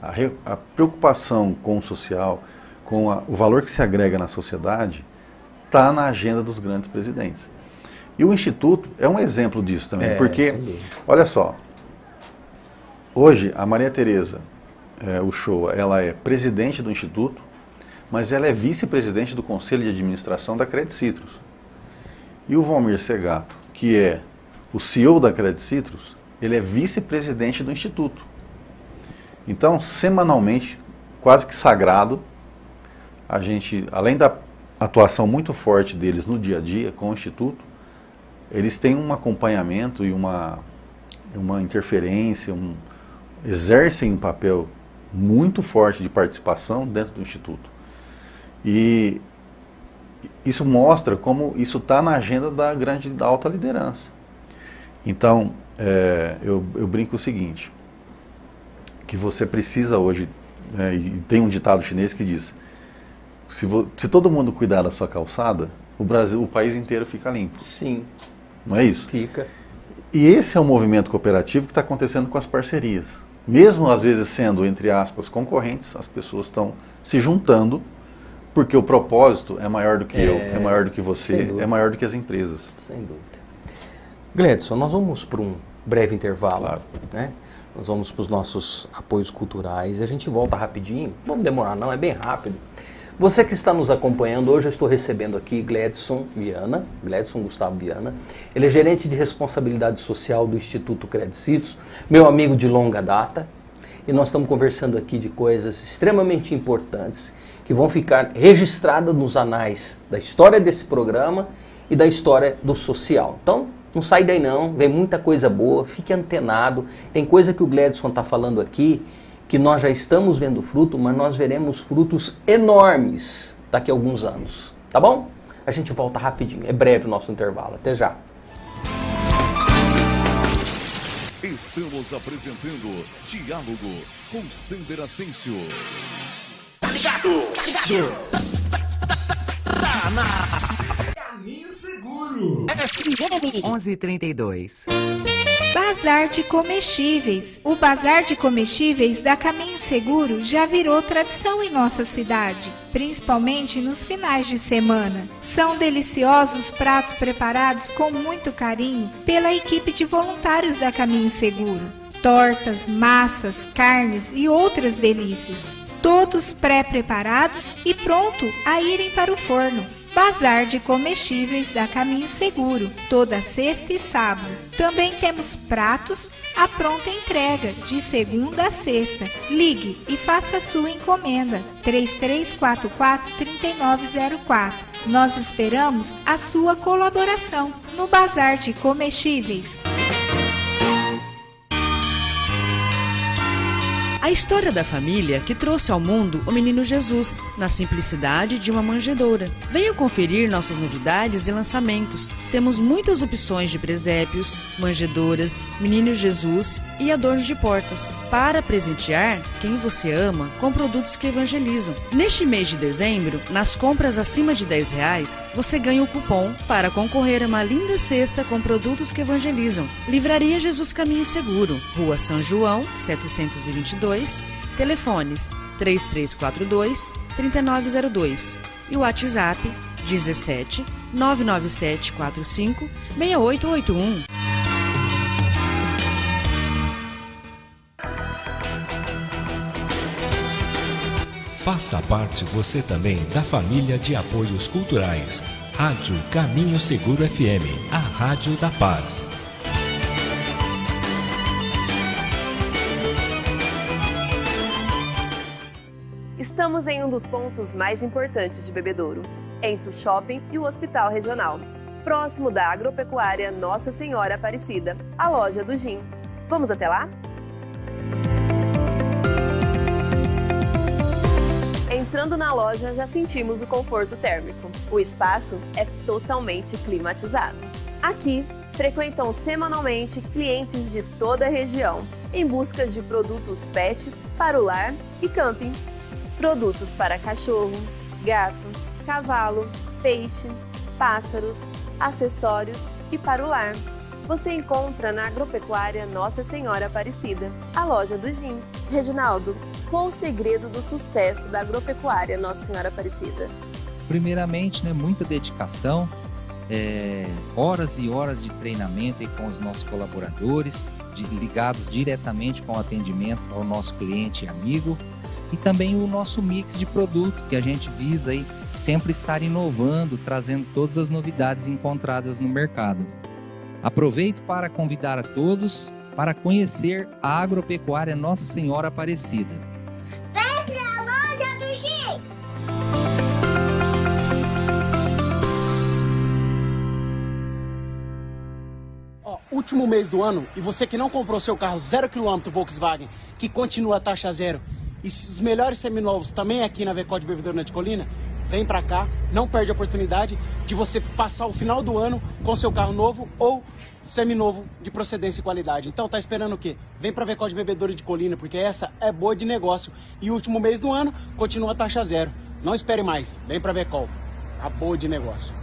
a, re, a, preocupação com o social, com a, o valor que se agrega na sociedade, está na agenda dos grandes presidentes. E o Instituto é um exemplo disso também, é, porque, olha só, Hoje, a Maria Tereza é, Uchoa, ela é presidente do Instituto, mas ela é vice-presidente do Conselho de Administração da Credit Citrus. E o Valmir Segato, que é o CEO da Credit Citrus, ele é vice-presidente do Instituto. Então, semanalmente, quase que sagrado, a gente, além da atuação muito forte deles no dia a dia com o Instituto, eles têm um acompanhamento e uma, uma interferência, um, exercem um papel muito forte de participação dentro do Instituto. E isso mostra como isso está na agenda da grande da alta liderança. Então, é, eu, eu, brinco o seguinte, que você precisa hoje, é, e tem um ditado chinês que diz, se, vo, se, todo mundo cuidar da sua calçada, o Brasil, o país inteiro fica limpo. Sim. Não é isso? Fica. E esse é o movimento cooperativo que está acontecendo com as parcerias mesmo às vezes sendo, entre aspas, concorrentes, as pessoas estão se juntando porque o propósito é maior do que é, eu, é maior do que você, é maior do que as empresas. Sem dúvida. Gledson, nós vamos para um breve intervalo. Claro. Né? Nós vamos para os nossos apoios culturais e a gente volta rapidinho. Vamos demorar não, é bem rápido. Você que está nos acompanhando, hoje eu estou recebendo aqui Gledson Viana, Gledson Gustavo Viana. Ele é gerente de responsabilidade social do Instituto Credicitos, meu amigo de longa data. E nós estamos conversando aqui de coisas extremamente importantes que vão ficar registradas nos anais da história desse programa e da história do social. Então, não sai daí não, vem muita coisa boa, fique antenado. Tem coisa que o Gledson está falando aqui, que nós já estamos vendo fruto, mas nós veremos frutos enormes daqui a alguns anos. Tá bom? A gente volta rapidinho, é breve o nosso intervalo. Até já. Estamos apresentando Diálogo com Sander Asensio. Ligado! Ligado! Tá na Caminho Seguro. FM 1132. Bazar de comestíveis. O bazar de comestíveis da Caminho Seguro já virou tradição em nossa cidade, principalmente nos finais de semana. São deliciosos pratos preparados com muito carinho pela equipe de voluntários da Caminho Seguro. Tortas, massas, carnes e outras delícias. Todos pré-preparados e pronto a irem para o forno. Bazar de comestíveis da Caminho Seguro, toda sexta e sábado. Também temos pratos à pronta entrega, de segunda a sexta. Ligue e faça sua encomenda. 3344-3904. Nós esperamos a sua colaboração no Bazar de Comestíveis. A história da família que trouxe ao mundo o menino Jesus, na simplicidade de uma manjedoura. Venham conferir nossas novidades e lançamentos. Temos muitas opções de presépios, manjedouras, menino Jesus e adornos de portas, para presentear quem você ama com produtos que evangelizam. Neste mês de dezembro, nas compras acima de 10 reais, você ganha o cupom para concorrer a uma linda cesta com produtos que evangelizam. Livraria Jesus Caminho Seguro, Rua São João, 722 telefones 3342 3902 e o WhatsApp 17 997 45 6881. Faça parte você também da família de apoios culturais. Rádio Caminho Seguro FM, a Rádio da Paz. Estamos em um dos pontos mais importantes de Bebedouro, entre o shopping e o hospital regional, próximo da agropecuária Nossa Senhora Aparecida, a loja do Gin. Vamos até lá? Entrando na loja, já sentimos o conforto térmico. O espaço é totalmente climatizado. Aqui, frequentam semanalmente clientes de toda a região, em busca de produtos pet para o lar e camping produtos para cachorro, gato, cavalo, peixe, pássaros, acessórios e para o lar. Você encontra na Agropecuária Nossa Senhora Aparecida, a loja do Gin. Reginaldo, qual o segredo do sucesso da Agropecuária Nossa Senhora Aparecida? Primeiramente, né, muita dedicação, é, horas e horas de treinamento com os nossos colaboradores, de, ligados diretamente com o atendimento ao nosso cliente e amigo e também o nosso mix de produto que a gente visa aí sempre estar inovando, trazendo todas as novidades encontradas no mercado. Aproveito para convidar a todos para conhecer a agropecuária Nossa Senhora Aparecida. Vem pra loja do G! Ó, último mês do ano e você que não comprou seu carro zero quilômetro Volkswagen, que continua a taxa zero, e os melhores seminovos também aqui na Vecode Bebedouro de Colina, vem pra cá, não perde a oportunidade de você passar o final do ano com seu carro novo ou seminovo de procedência e qualidade. Então tá esperando o quê? Vem pra Vecode Bebedouro de Colina, porque essa é boa de negócio. E último mês do ano continua a taxa zero. Não espere mais, vem pra Vecol. A boa de negócio.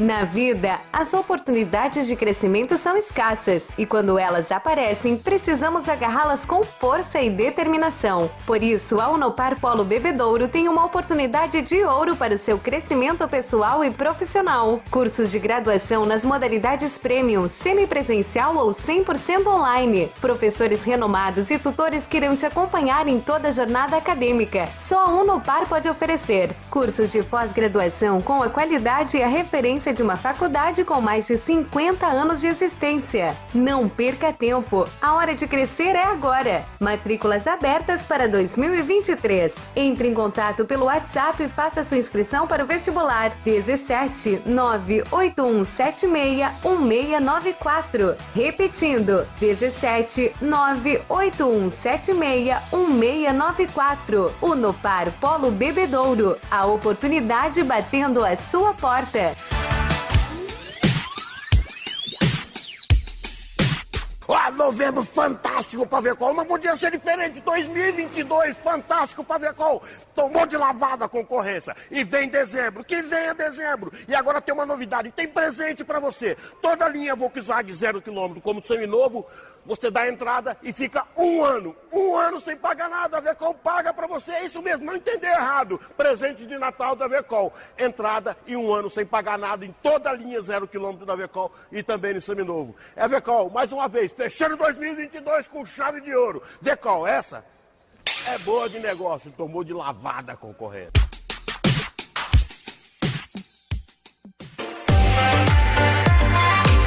Na vida, as oportunidades de crescimento são escassas e quando elas aparecem, precisamos agarrá-las com força e determinação. Por isso, a Unopar Polo Bebedouro tem uma oportunidade de ouro para o seu crescimento pessoal e profissional. Cursos de graduação nas modalidades premium, semipresencial ou 100% online. Professores renomados e tutores que irão te acompanhar em toda a jornada acadêmica. Só a Unopar pode oferecer. Cursos de pós-graduação com a qualidade e a referência de uma faculdade com mais de 50 anos de existência. Não perca tempo. A hora de crescer é agora. Matrículas abertas para 2023. Entre em contato pelo WhatsApp e faça sua inscrição para o vestibular 17 98176 1694. Repetindo, 17 98176 1694. O Nopar Polo Bebedouro. A oportunidade batendo a sua porta. Novembro fantástico Pavecol, não podia ser diferente. 2022, fantástico Pavecol. Tomou de lavada a concorrência. E vem dezembro, que venha dezembro. E agora tem uma novidade, tem presente para você. Toda a linha Volkswagen zero quilômetro, como seminovo, você dá a entrada e fica um ano, um ano sem pagar nada. A Vecol paga para você, é isso mesmo, não entender errado. Presente de Natal da Vecol. Entrada e um ano sem pagar nada em toda a linha zero quilômetro da Vecol e também no Seminovo. É Vecol, mais uma vez, fechando 2022 com chave de ouro. Vecol, essa é boa de negócio, tomou de lavada a concorrência.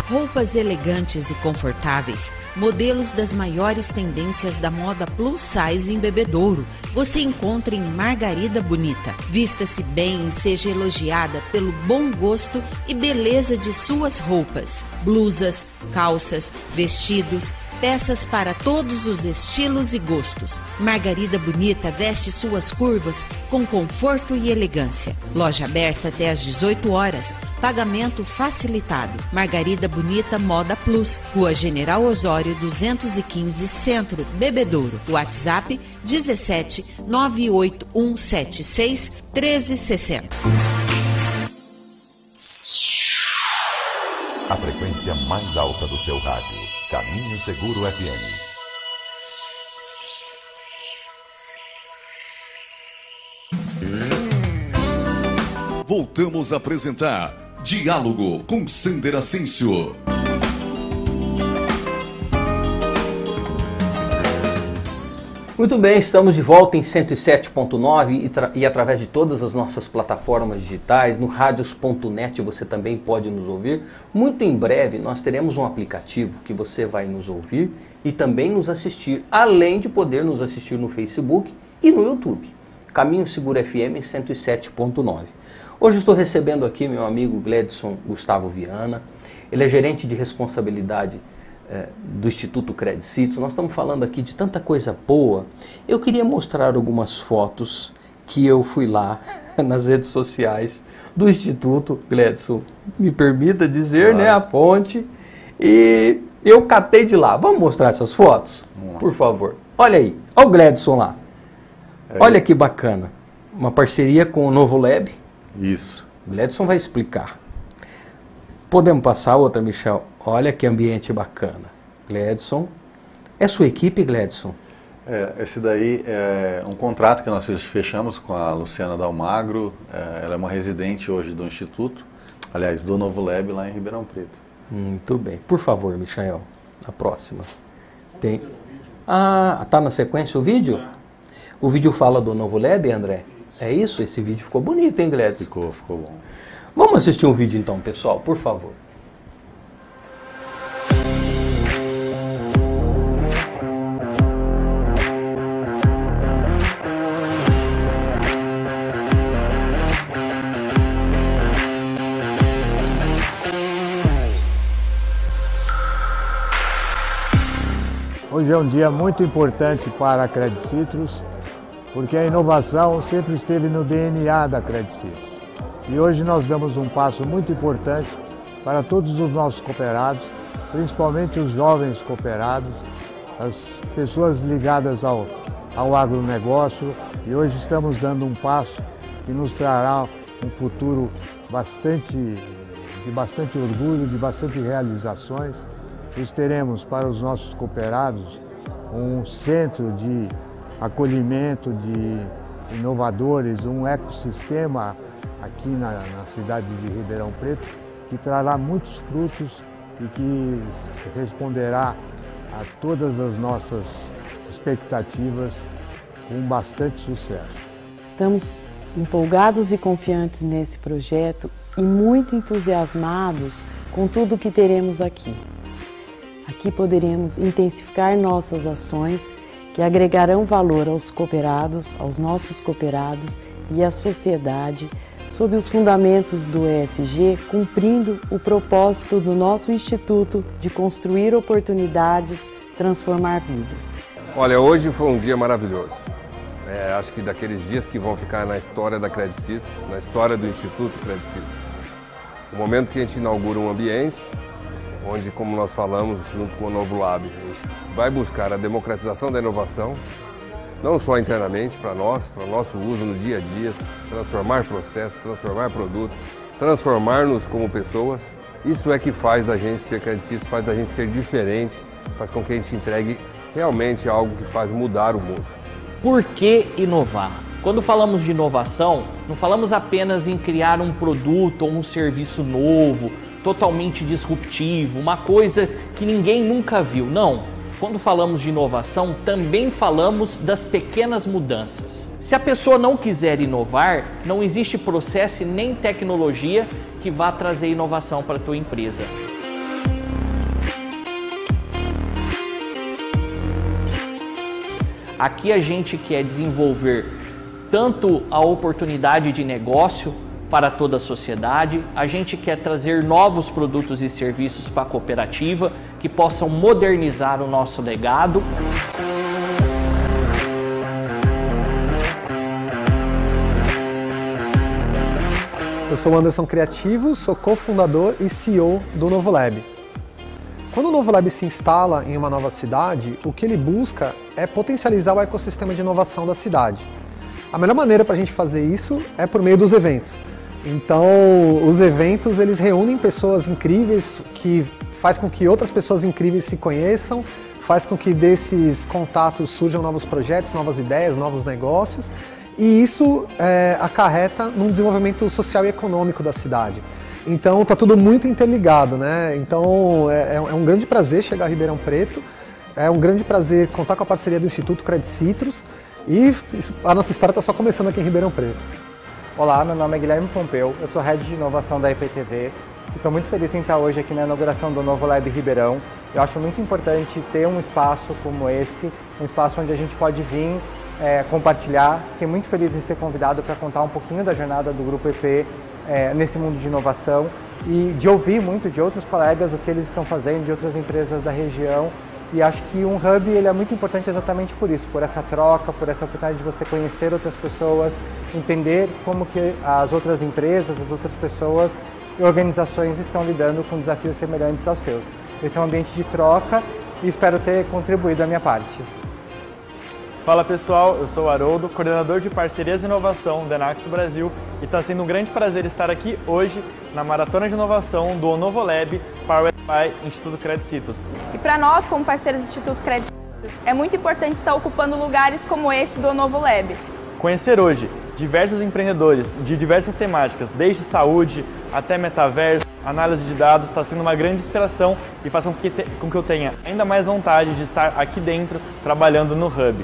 Roupas elegantes e confortáveis, modelos das maiores tendências da moda plus size em bebedouro, você encontra em Margarida Bonita. Vista-se bem e seja elogiada pelo bom gosto e beleza de suas roupas. Blusas, calças, vestidos, peças para todos os estilos e gostos. Margarida Bonita veste suas curvas com conforto e elegância. Loja aberta até às 18 horas. Pagamento facilitado. Margarida Bonita Moda Plus. Rua General Osório 215 Centro, Bebedouro. WhatsApp 17 98176 1360. A frequência mais alta do seu rádio. Caminho Seguro FM. Voltamos a apresentar Diálogo com Sander Asensio. Muito bem, estamos de volta em 107.9 e, e, através de todas as nossas plataformas digitais, no radios.net você também pode nos ouvir. Muito em breve nós teremos um aplicativo que você vai nos ouvir e também nos assistir, além de poder nos assistir no Facebook e no YouTube. Caminho Seguro FM 107.9. Hoje estou recebendo aqui meu amigo Gledson Gustavo Viana. Ele é gerente de responsabilidade é, do Instituto Credicitos. Nós estamos falando aqui de tanta coisa boa. Eu queria mostrar algumas fotos que eu fui lá nas redes sociais do Instituto. Gledson, me permita dizer, claro. né, a fonte. E eu catei de lá. Vamos mostrar essas fotos? Por favor. Olha aí. Olha o Gledson lá. É. Olha que bacana. Uma parceria com o Novo Lab. Isso. O Gledson vai explicar. Podemos passar outra, Michel? Olha que ambiente bacana. Gledson. É sua equipe, Gledson? É, esse daí é um contrato que nós fechamos com a Luciana Dalmagro. É, ela é uma residente hoje do Instituto, aliás, do Novo Lab lá em Ribeirão Preto. Muito bem. Por favor, Michel, a próxima. Tem. Ah, tá na sequência o vídeo? O vídeo fala do Novo Lab, André? É isso? Esse vídeo ficou bonito, hein, Gledson? Ficou, ficou bom. Vamos assistir um vídeo então, pessoal, por favor. Hoje é um dia muito importante para a Credit Citrus, porque a inovação sempre esteve no DNA da Credit Citrus. E hoje nós damos um passo muito importante para todos os nossos cooperados, principalmente os jovens cooperados, as pessoas ligadas ao, ao agronegócio. E hoje estamos dando um passo que nos trará um futuro bastante, de bastante orgulho, de bastante realizações. Nós teremos para os nossos cooperados um centro de acolhimento de inovadores, um ecossistema aqui na, na cidade de Ribeirão Preto que trará muitos frutos e que responderá a todas as nossas expectativas com bastante sucesso. Estamos empolgados e confiantes nesse projeto e muito entusiasmados com tudo que teremos aqui. Aqui poderemos intensificar nossas ações que agregarão valor aos cooperados, aos nossos cooperados e à sociedade, sob os fundamentos do ESG, cumprindo o propósito do nosso Instituto de construir oportunidades, transformar vidas. Olha, hoje foi um dia maravilhoso. É, acho que daqueles dias que vão ficar na história da Credicitos, na história do Instituto Credicitos. O momento que a gente inaugura um ambiente onde, como nós falamos, junto com o Novo Lab, a gente vai buscar a democratização da inovação, não só internamente para nós, para o nosso uso no dia a dia, transformar processos, transformar produtos, transformar-nos como pessoas. Isso é que faz da gente ser credicista, faz da gente ser diferente, faz com que a gente entregue realmente algo que faz mudar o mundo. Por que inovar? Quando falamos de inovação, não falamos apenas em criar um produto ou um serviço novo, totalmente disruptivo, uma coisa que ninguém nunca viu. Não. Quando falamos de inovação, também falamos das pequenas mudanças. Se a pessoa não quiser inovar, não existe processo nem tecnologia que vá trazer inovação para a tua empresa. Aqui a gente quer desenvolver tanto a oportunidade de negócio para toda a sociedade, a gente quer trazer novos produtos e serviços para a cooperativa que possam modernizar o nosso legado. Eu sou Anderson Criativo, sou cofundador e CEO do Novo Lab. Quando o Novo Lab se instala em uma nova cidade, o que ele busca é potencializar o ecossistema de inovação da cidade. A melhor maneira para a gente fazer isso é por meio dos eventos. Então, os eventos eles reúnem pessoas incríveis que faz com que outras pessoas incríveis se conheçam, faz com que desses contatos surjam novos projetos, novas ideias, novos negócios, e isso é, acarreta num desenvolvimento social e econômico da cidade. Então está tudo muito interligado, né? Então é, é, um grande prazer chegar a Ribeirão Preto, é um grande prazer contar com a parceria do Instituto Credit Citrus e a nossa história está só começando aqui em Ribeirão Preto. Olá, meu nome é Guilherme Pompeu, eu sou Head de Inovação da IPTV e estou muito feliz em estar hoje aqui na inauguração do novo Lab Ribeirão. Eu acho muito importante ter um espaço como esse, um espaço onde a gente pode vir é, compartilhar. Fiquei muito feliz em ser convidado para contar um pouquinho da jornada do Grupo EP é, nesse mundo de inovação e de ouvir muito de outros colegas o que eles estão fazendo, de outras empresas da região. E acho que um hub ele é muito importante exatamente por isso, por essa troca, por essa oportunidade de você conhecer outras pessoas, entender como que as outras empresas, as outras pessoas e organizações estão lidando com desafios semelhantes aos seus. Esse é um ambiente de troca e espero ter contribuído a minha parte. Fala pessoal, eu sou o Haroldo, coordenador de parcerias e inovação da Enact Brasil e está sendo um grande prazer estar aqui hoje na Maratona de Inovação do Novo Lab Powered by Instituto Credicitos. E para nós, como parceiros do Instituto Credicitos, é muito importante estar ocupando lugares como esse do Novo Lab. Conhecer hoje diversos empreendedores de diversas temáticas, desde saúde até metaverso, análise de dados, está sendo uma grande inspiração e faz com que, com que eu tenha ainda mais vontade de estar aqui dentro trabalhando no Hub.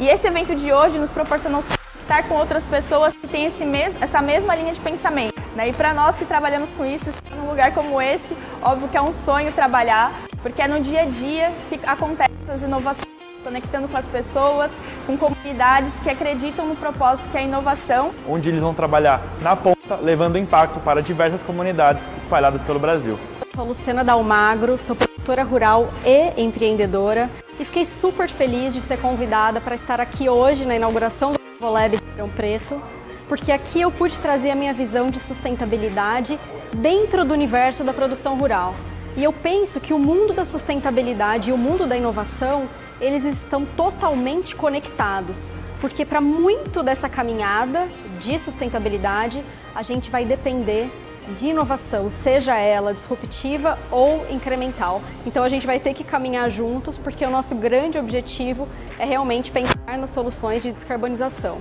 E esse evento de hoje nos proporcionou estar com outras pessoas que têm esse mes essa mesma linha de pensamento. Né? E para nós que trabalhamos com isso, estar num lugar como esse, óbvio que é um sonho trabalhar, porque é no dia a dia que acontecem as inovações, conectando com as pessoas, com comunidades que acreditam no propósito que é a inovação. Onde eles vão trabalhar na ponta, levando impacto para diversas comunidades espalhadas pelo Brasil. Sou Luciana Dalmagro, sou produtora rural e empreendedora e fiquei super feliz de ser convidada para estar aqui hoje na inauguração do Novo Lab de Ribeirão Preto, porque aqui eu pude trazer a minha visão de sustentabilidade dentro do universo da produção rural. E eu penso que o mundo da sustentabilidade e o mundo da inovação, eles estão totalmente conectados, porque para muito dessa caminhada de sustentabilidade, a gente vai depender de inovação, seja ela disruptiva ou incremental. Então a gente vai ter que caminhar juntos, porque o nosso grande objetivo é realmente pensar nas soluções de descarbonização.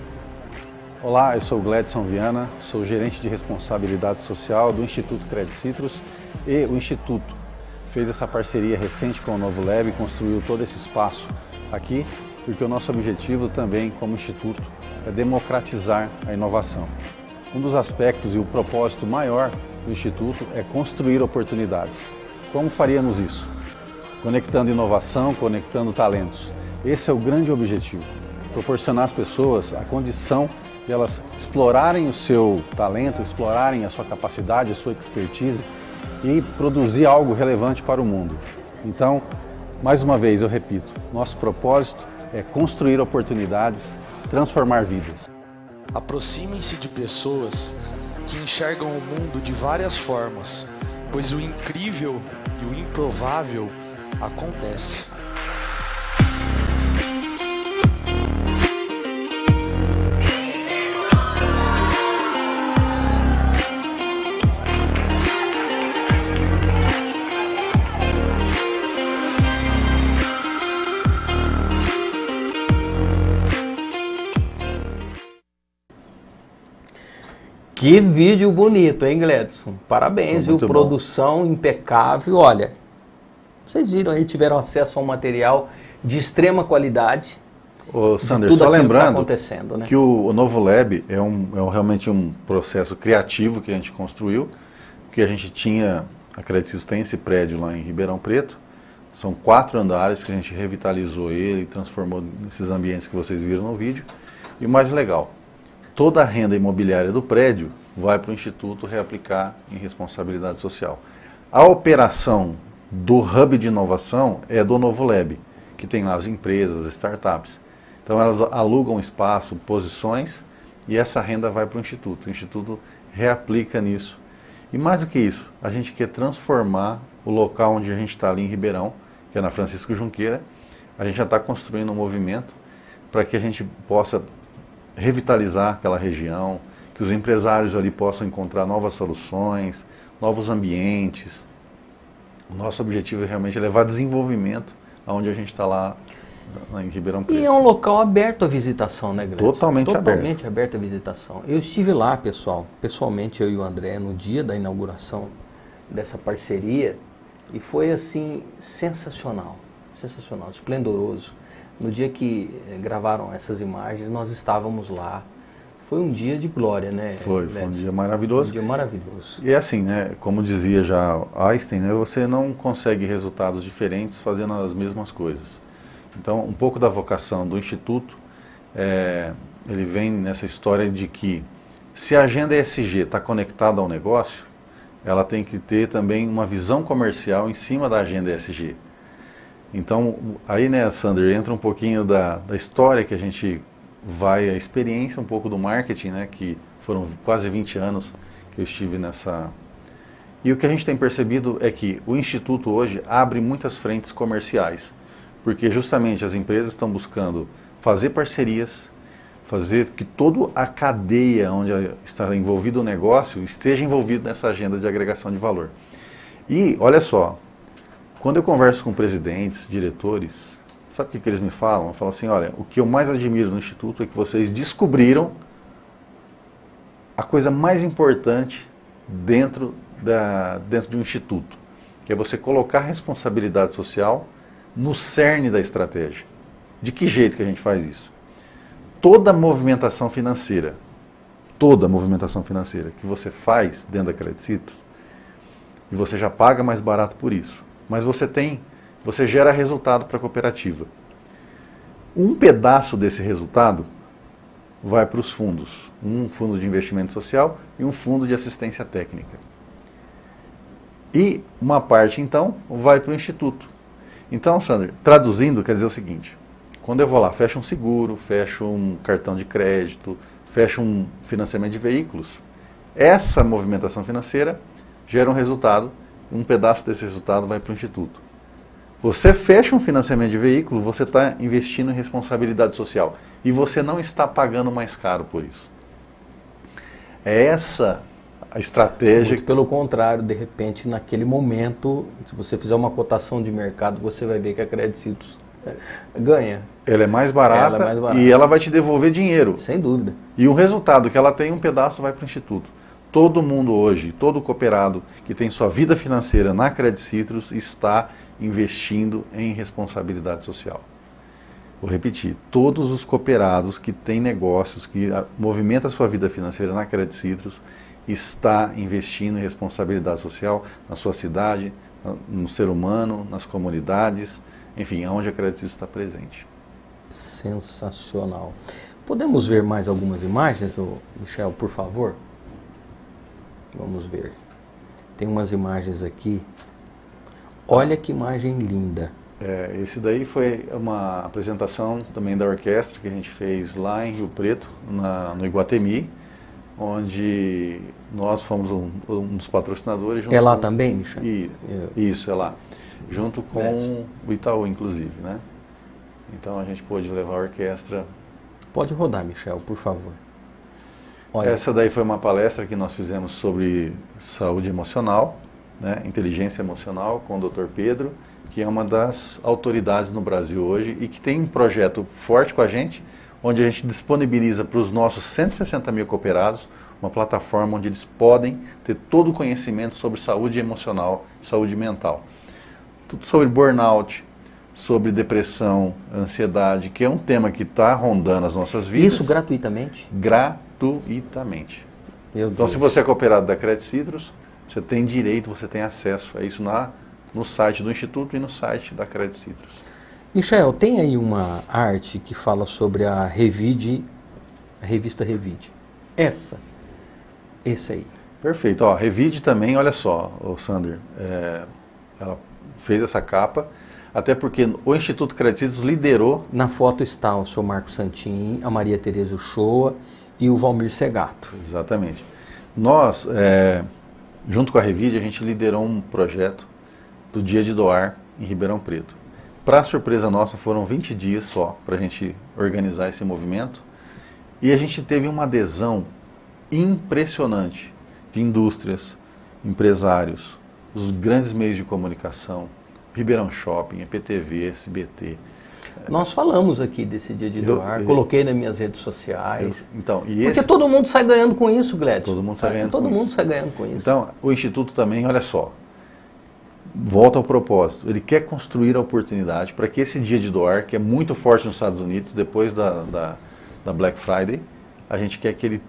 Olá, eu sou Gledson Viana, sou gerente de responsabilidade social do Instituto Credit Citrus e o Instituto fez essa parceria recente com o Novo Lab e construiu todo esse espaço aqui, porque o nosso objetivo também como Instituto é democratizar a inovação. um dos aspectos e o propósito maior do Instituto é construir oportunidades. Como faríamos isso? Conectando inovação, conectando talentos. Esse é o grande objetivo. Proporcionar às pessoas a condição de elas explorarem o seu talento, explorarem a sua capacidade, a sua expertise e produzir algo relevante para o mundo. Então, mais uma vez, eu repito, nosso propósito é construir oportunidades, transformar vidas. Aproximem-se de pessoas que enxergam o mundo de várias formas, pois o incrível e o improvável acontece. Que vídeo bonito, hein, Gledson? Parabéns, viu? Produção impecável. Olha, vocês viram aí, tiveram acesso a um material de extrema qualidade. Ô, de Sander, só aquilo que tá lembrando né? que o, o Novo Lab é, um, é um- realmente um processo criativo que a gente construiu, porque a gente tinha, a Credit tem esse prédio lá em Ribeirão Preto, são quatro andares que a gente revitalizou ele, transformou nesses ambientes que vocês viram no vídeo, e o mais legal, toda a renda imobiliária do prédio vai para o Instituto reaplicar em responsabilidade social. A operação do Hub de Inovação é do Novo Lab, que tem lá as empresas, as startups. Então elas alugam espaço, posições e essa renda vai para o Instituto. O Instituto reaplica nisso. E mais do que isso, a gente quer transformar o local onde a gente está ali em Ribeirão, que é na Francisco Junqueira. A gente já está construindo um movimento para que a gente possa revitalizar aquela região, que os empresários ali possam encontrar novas soluções, novos ambientes. O nosso objetivo é realmente levar desenvolvimento aonde a gente está lá, em Ribeirão Preto. E é um local aberto à visitação, né, Gledson? Totalmente aberto. Totalmente aberto à visitação. Eu estive lá, pessoal, pessoalmente, eu e o André, no dia da inauguração dessa parceria, e foi, assim, sensacional, sensacional, esplendoroso. No dia que eh, gravaram essas imagens, nós estávamos lá. Foi um dia de glória, né? Foi, foi um dia maravilhoso. Um dia maravilhoso. E é assim, né, como dizia já Einstein, né, você não consegue resultados diferentes fazendo as mesmas coisas. Então, um pouco da vocação do Instituto, é, ele vem nessa história de que se a agenda ESG está conectada ao negócio, ela tem que ter também uma visão comercial em cima da agenda ESG. Então, aí, né, Sander, entra um pouquinho da, da história que a gente vai, a experiência um pouco do marketing, né, que foram quase 20 anos que eu estive nessa. E o que a gente tem percebido é que o Instituto hoje abre muitas frentes comerciais, porque justamente as empresas estão buscando fazer parcerias, fazer que toda a cadeia onde está envolvido o negócio esteja envolvido nessa agenda de agregação de valor. E, olha só, quando eu converso com presidentes, diretores, sabe o que, que eles me falam? Falam assim, olha, o que eu mais admiro no Instituto é que vocês descobriram a coisa mais importante dentro, da, dentro de um instituto, que é você colocar a responsabilidade social no cerne da estratégia. De que jeito que a gente faz isso? Toda movimentação financeira, toda movimentação financeira que você faz dentro da Credit Citrus, e você já paga mais barato por isso, mas você tem, você gera resultado para a cooperativa. Um pedaço desse resultado vai para os fundos, um fundo de investimento social e um fundo de assistência técnica. E uma parte, então, vai para o instituto. Então, Sander, traduzindo, quer dizer o seguinte: quando eu vou lá, fecho um seguro, fecho um cartão de crédito, fecho um financiamento de veículos, essa movimentação financeira gera um resultado, um pedaço desse resultado vai para o instituto. Você fecha um financiamento de veículo, você está investindo em responsabilidade social e você não está pagando mais caro por isso. É essa a estratégia. Muito pelo contrário, de repente, naquele momento, se você fizer uma cotação de mercado, você vai ver que a Credit Citrus eh, ganha. Ela é mais barata, Ela é mais barata. e ela vai te devolver dinheiro. Sem dúvida. E o resultado que ela tem, um pedaço vai para o instituto. Todo mundo hoje, todo cooperado que tem sua vida financeira na Credit Citrus está investindo em responsabilidade social. Vou repetir, todos os cooperados que têm negócios, que movimentam a sua vida financeira na Credit Citrus, está investindo em responsabilidade social na sua cidade, no ser humano, nas comunidades, enfim, onde a Credit Citrus está presente. Sensacional. Podemos ver mais algumas imagens, Michel, por favor? Vamos ver. Tem umas imagens aqui. Olha que imagem linda. É, esse daí foi uma apresentação também da orquestra que a gente fez lá em Rio Preto, na, no Iguatemi, onde nós fomos um, um dos patrocinadores. é lá com, também, Michel? E, isso, é lá. Junto com o Itaú, inclusive, né? Então a gente pôde levar a orquestra. Pode rodar, Michel, por favor. Olha. Essa daí foi uma palestra que nós fizemos sobre saúde emocional, né, inteligência emocional, com o Dr. Pedro que é uma das autoridades no Brasil hoje e que tem um projeto forte com a gente, onde a gente disponibiliza para os nossos 160 mil cooperados uma plataforma onde eles podem ter todo o conhecimento sobre saúde emocional, saúde mental. Tudo sobre burnout, sobre depressão, ansiedade, que é um tema que está rondando as nossas vidas. Isso gratuitamente? Gratuitamente. Então, se você é cooperado da Credit Citrus, você tem direito, você tem acesso a isso na no site do Instituto e no site da Credit Citrus. Michel, tem aí uma arte que fala sobre a Revide, a revista Revide. Essa, esse aí. Perfeito. Ó, Revide também, olha só, o Sander, é, ela fez essa capa, até porque o Instituto Credit Citrus liderou... Na foto está o senhor Marco Santin, a Maria Tereza Uchoa e o Valmir Segato. Exatamente. Nós, é, junto com a Revide, a gente liderou um projeto do Dia de Doar em Ribeirão Preto. Para surpresa nossa, foram 20 dias só para a gente organizar esse movimento e a gente teve uma adesão impressionante de indústrias, empresários, os grandes meios de comunicação, Ribeirão Shopping, EPTV, SBT. Nós falamos aqui desse dia de doar, eu, eu, coloquei nas minhas redes sociais. Eu, então, Porque todo mundo sai ganhando com isso, Gladys. Todo mundo sai ganhando todo com mundo isso. sai ganhando com isso. Então, o Instituto também, olha só, volta ao propósito. Ele quer construir a oportunidade para que esse dia de doar, que é muito forte nos Estados Unidos, depois da, da, da, Black Friday, a gente quer que ele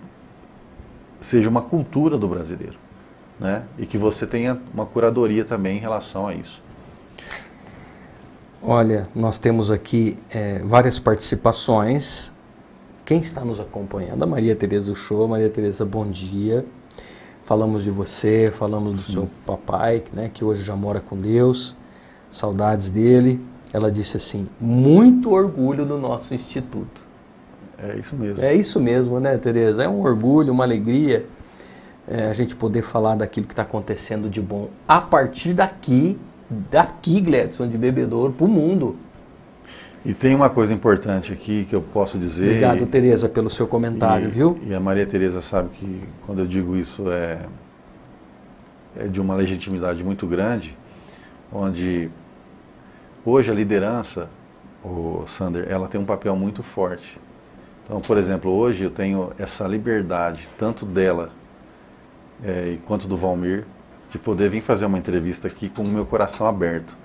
seja uma cultura do brasileiro. Né? E que você tenha uma curadoria também em relação a isso. Olha, nós temos aqui é, várias participações. Quem está nos acompanhando? A Maria Tereza Show. Maria Tereza, bom dia falamos de você, falamos do seu papai, né, que hoje já mora com Deus, saudades dele. Ela disse assim: muito orgulho do nosso instituto. É isso mesmo. É isso mesmo, né, Tereza? É um orgulho, uma alegria é, a gente poder falar daquilo que está acontecendo de bom a partir daqui, daqui, Gledson, de Bebedouro, para o mundo. E tem uma coisa importante aqui que eu posso dizer. Obrigado, Tereza, pelo seu comentário, e, viu? E a Maria Tereza sabe que quando eu digo isso é, é de uma legitimidade muito grande, onde hoje a liderança, o Sander, ela tem um papel muito forte. Então, por exemplo, hoje eu tenho essa liberdade, tanto dela é, quanto do Valmir, de poder vir fazer uma entrevista aqui com o meu coração aberto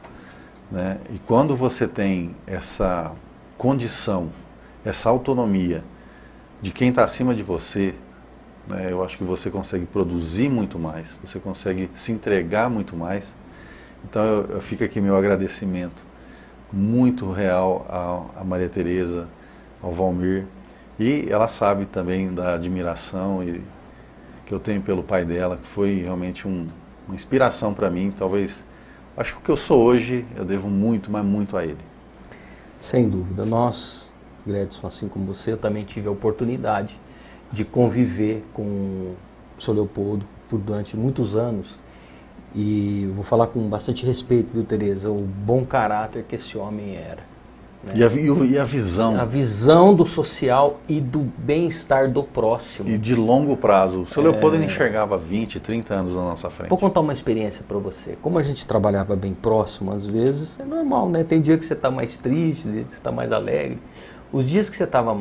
né? E quando você tem essa condição, essa autonomia de quem está acima de você, né, eu acho que você consegue produzir muito mais, você consegue se entregar muito mais. Então eu, eu fica aqui meu agradecimento muito real à, Maria Tereza, ao Valmir, e ela sabe também da admiração e, que eu tenho pelo pai dela, que foi realmente um, uma inspiração para mim, talvez Acho que o que eu sou hoje, eu devo muito, mas muito a ele. Sem dúvida. Nós, Gledson, assim como você, eu também tive a oportunidade de conviver com o Sr. Leopoldo por durante muitos anos. E vou falar com bastante respeito, viu, Tereza, o bom caráter que esse homem era. Né? E, a, e, a, visão. A visão do social e do bem-estar do próximo. E de longo prazo. O seu é... Leopoldo enxergava 20, 30 anos na nossa frente. Vou contar uma experiência para você. Como a gente trabalhava bem próximo, às vezes, é normal, né? Tem dia que você está mais triste, dia que você está mais alegre. Os dias que você estava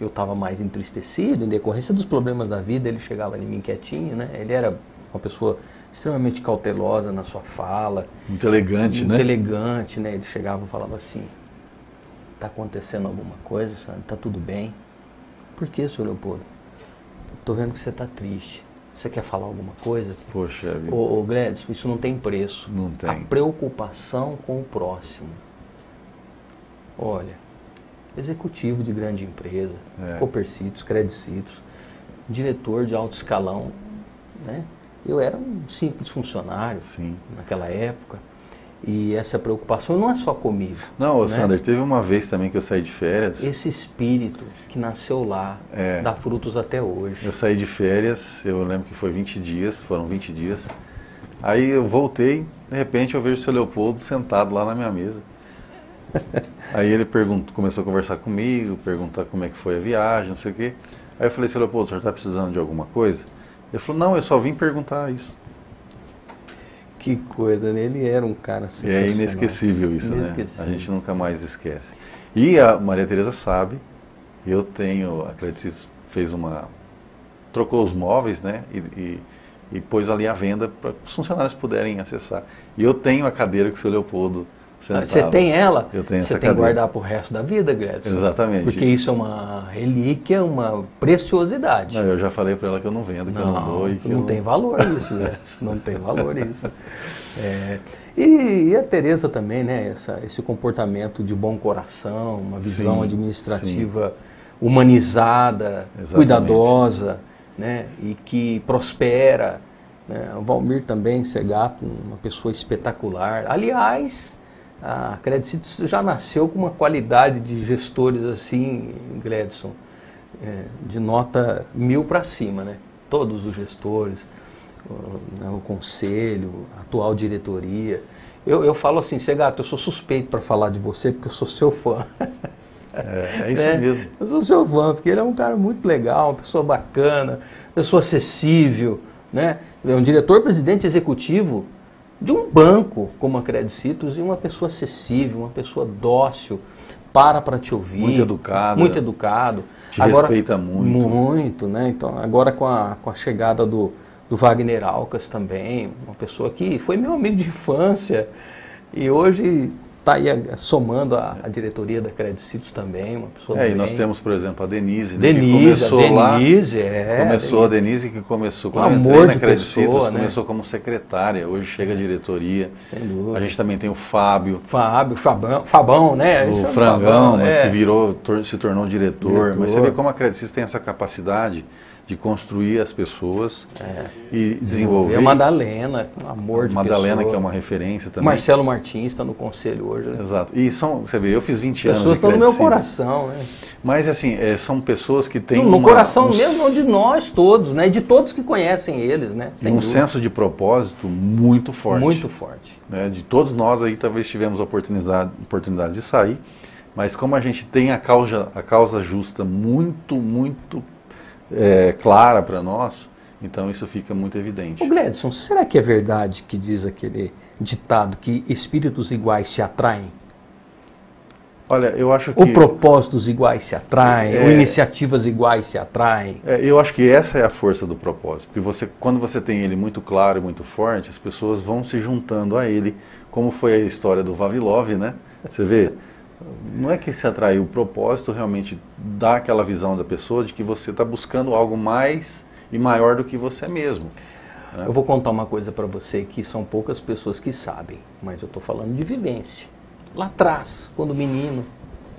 eu estava mais entristecido, em decorrência dos problemas da vida, ele chegava em mim quietinho, né? Ele era uma pessoa extremamente cautelosa na sua fala. Muito elegante, muito né? Muito elegante, né? Ele chegava e falava assim, Está acontecendo alguma coisa, Sandra? Está tudo bem? Por que, senhor Leopoldo? Estou vendo que você está triste. Você quer falar alguma coisa? Poxa vida. Ô, ô Gladys, isso não tem preço. Não tem. A preocupação com o próximo. Olha, executivo de grande empresa, É. Copercitos, Credicitos, diretor de alto escalão, né? Eu era um simples funcionário naquela época. E essa preocupação não é só comigo. Não, né? Sander, teve uma vez também que eu saí de férias. Esse espírito que nasceu lá, É. dá frutos até hoje. Eu saí de férias, eu lembro que foi 20 dias, foram 20 dias. Aí eu voltei, de repente eu vejo o seu Leopoldo sentado lá na minha mesa. Aí ele perguntou, começou a conversar comigo, perguntar como é que foi a viagem, não sei o quê. Aí eu falei, seu Leopoldo, o senhor está precisando de alguma coisa? Ele falou, não, eu só vim perguntar isso. Que coisa, né? Ele era um cara E sensacional. é inesquecível isso, Inesquecível. né? A gente nunca mais esquece. E a Maria Tereza sabe, eu tenho, a Credicitos fez uma, trocou os móveis, né? E, e, e pôs ali a venda para os funcionários puderem acessar. E eu tenho a cadeira que o seu Leopoldo. Você tem ela? Eu tenho Você tem que guardar pro resto da vida, Gretchen. Exatamente. Porque isso é uma relíquia, uma preciosidade. Não, eu já falei para ela que eu não vendo, que eu não dou. E não eu tem valor isso, Gretchen. Não tem valor isso. É, e, e a Tereza também, né? Essa, esse comportamento de bom coração, uma visão Sim, administrativa humanizada, Exatamente. cuidadosa, né? E que prospera. Né? O Valmir também, Segato, uma pessoa espetacular. Aliás, a Credicitos já nasceu com uma qualidade de gestores assim, Gledson, é, de nota mil para cima, né? Todos os gestores, o, né, o conselho, a atual diretoria. Eu, eu falo assim, Segato, eu sou suspeito para falar de você porque eu sou seu fã. É, é isso né? mesmo. Eu sou seu fã, porque ele é um cara muito legal, uma pessoa bacana, pessoa acessível, né? É um diretor-presidente executivo de um banco como a Credicitos e uma pessoa acessível, uma pessoa dócil, para para te ouvir. Muito educado. Muito educado. Te respeita muito. Muito, né? Então, agora com a, com a chegada do, do Wagner Alcas também, uma pessoa que foi meu amigo de infância e hoje está aí a- somando a, a diretoria da Credicitos também, uma pessoa É, e nós temos, por exemplo, a Denise, né, Denise, que começou a Denise, lá. é, começou a Denise que começou quando eu amor na de Credicitos, pessoa, né? começou como secretária, hoje chega a diretoria. A gente também tem o Fábio. Fábio, Fabão, Fabão né? O Frangão, Fabão, mas é. que virou, tor- se tornou diretor. Diretor. Mas você vê como a Credicitos tem essa capacidade de construir as pessoas e desenvolver. A Madalena, amor de Madalena, pessoa. que é uma referência também. Marcelo Martins está no conselho hoje. né? Exato. E são, você vê, eu fiz 20 anos Pessoas estão no meu coração, né? Mas assim, é, são pessoas que têm no uma- coração um mesmo de nós todos, né? De todos que conhecem eles, né? Sem um dúvida. senso de propósito muito forte. Muito forte. né? De todos nós aí talvez tivemos oportunidade, oportunidade de sair, mas como a gente tem a causa, a causa justa muito, muito é, clara para nós, então isso fica muito evidente. Ô Gledson, será que é verdade que diz aquele ditado que espíritos iguais se atraem? Olha, eu acho que Ou propósitos iguais se atraem, É. ou iniciativas iguais se atraem. É, eu acho que essa é a força do propósito, porque você, quando você tem ele muito claro e muito forte, as pessoas vão se juntando a ele, como foi a história do Vavilov, né? Você vê, não é que se atraiu, o propósito realmente dá aquela visão da pessoa de que você está buscando algo mais e maior do que você mesmo. né? Eu vou contar uma coisa para você que são poucas pessoas que sabem, mas eu estou falando de vivência. Lá atrás, quando menino,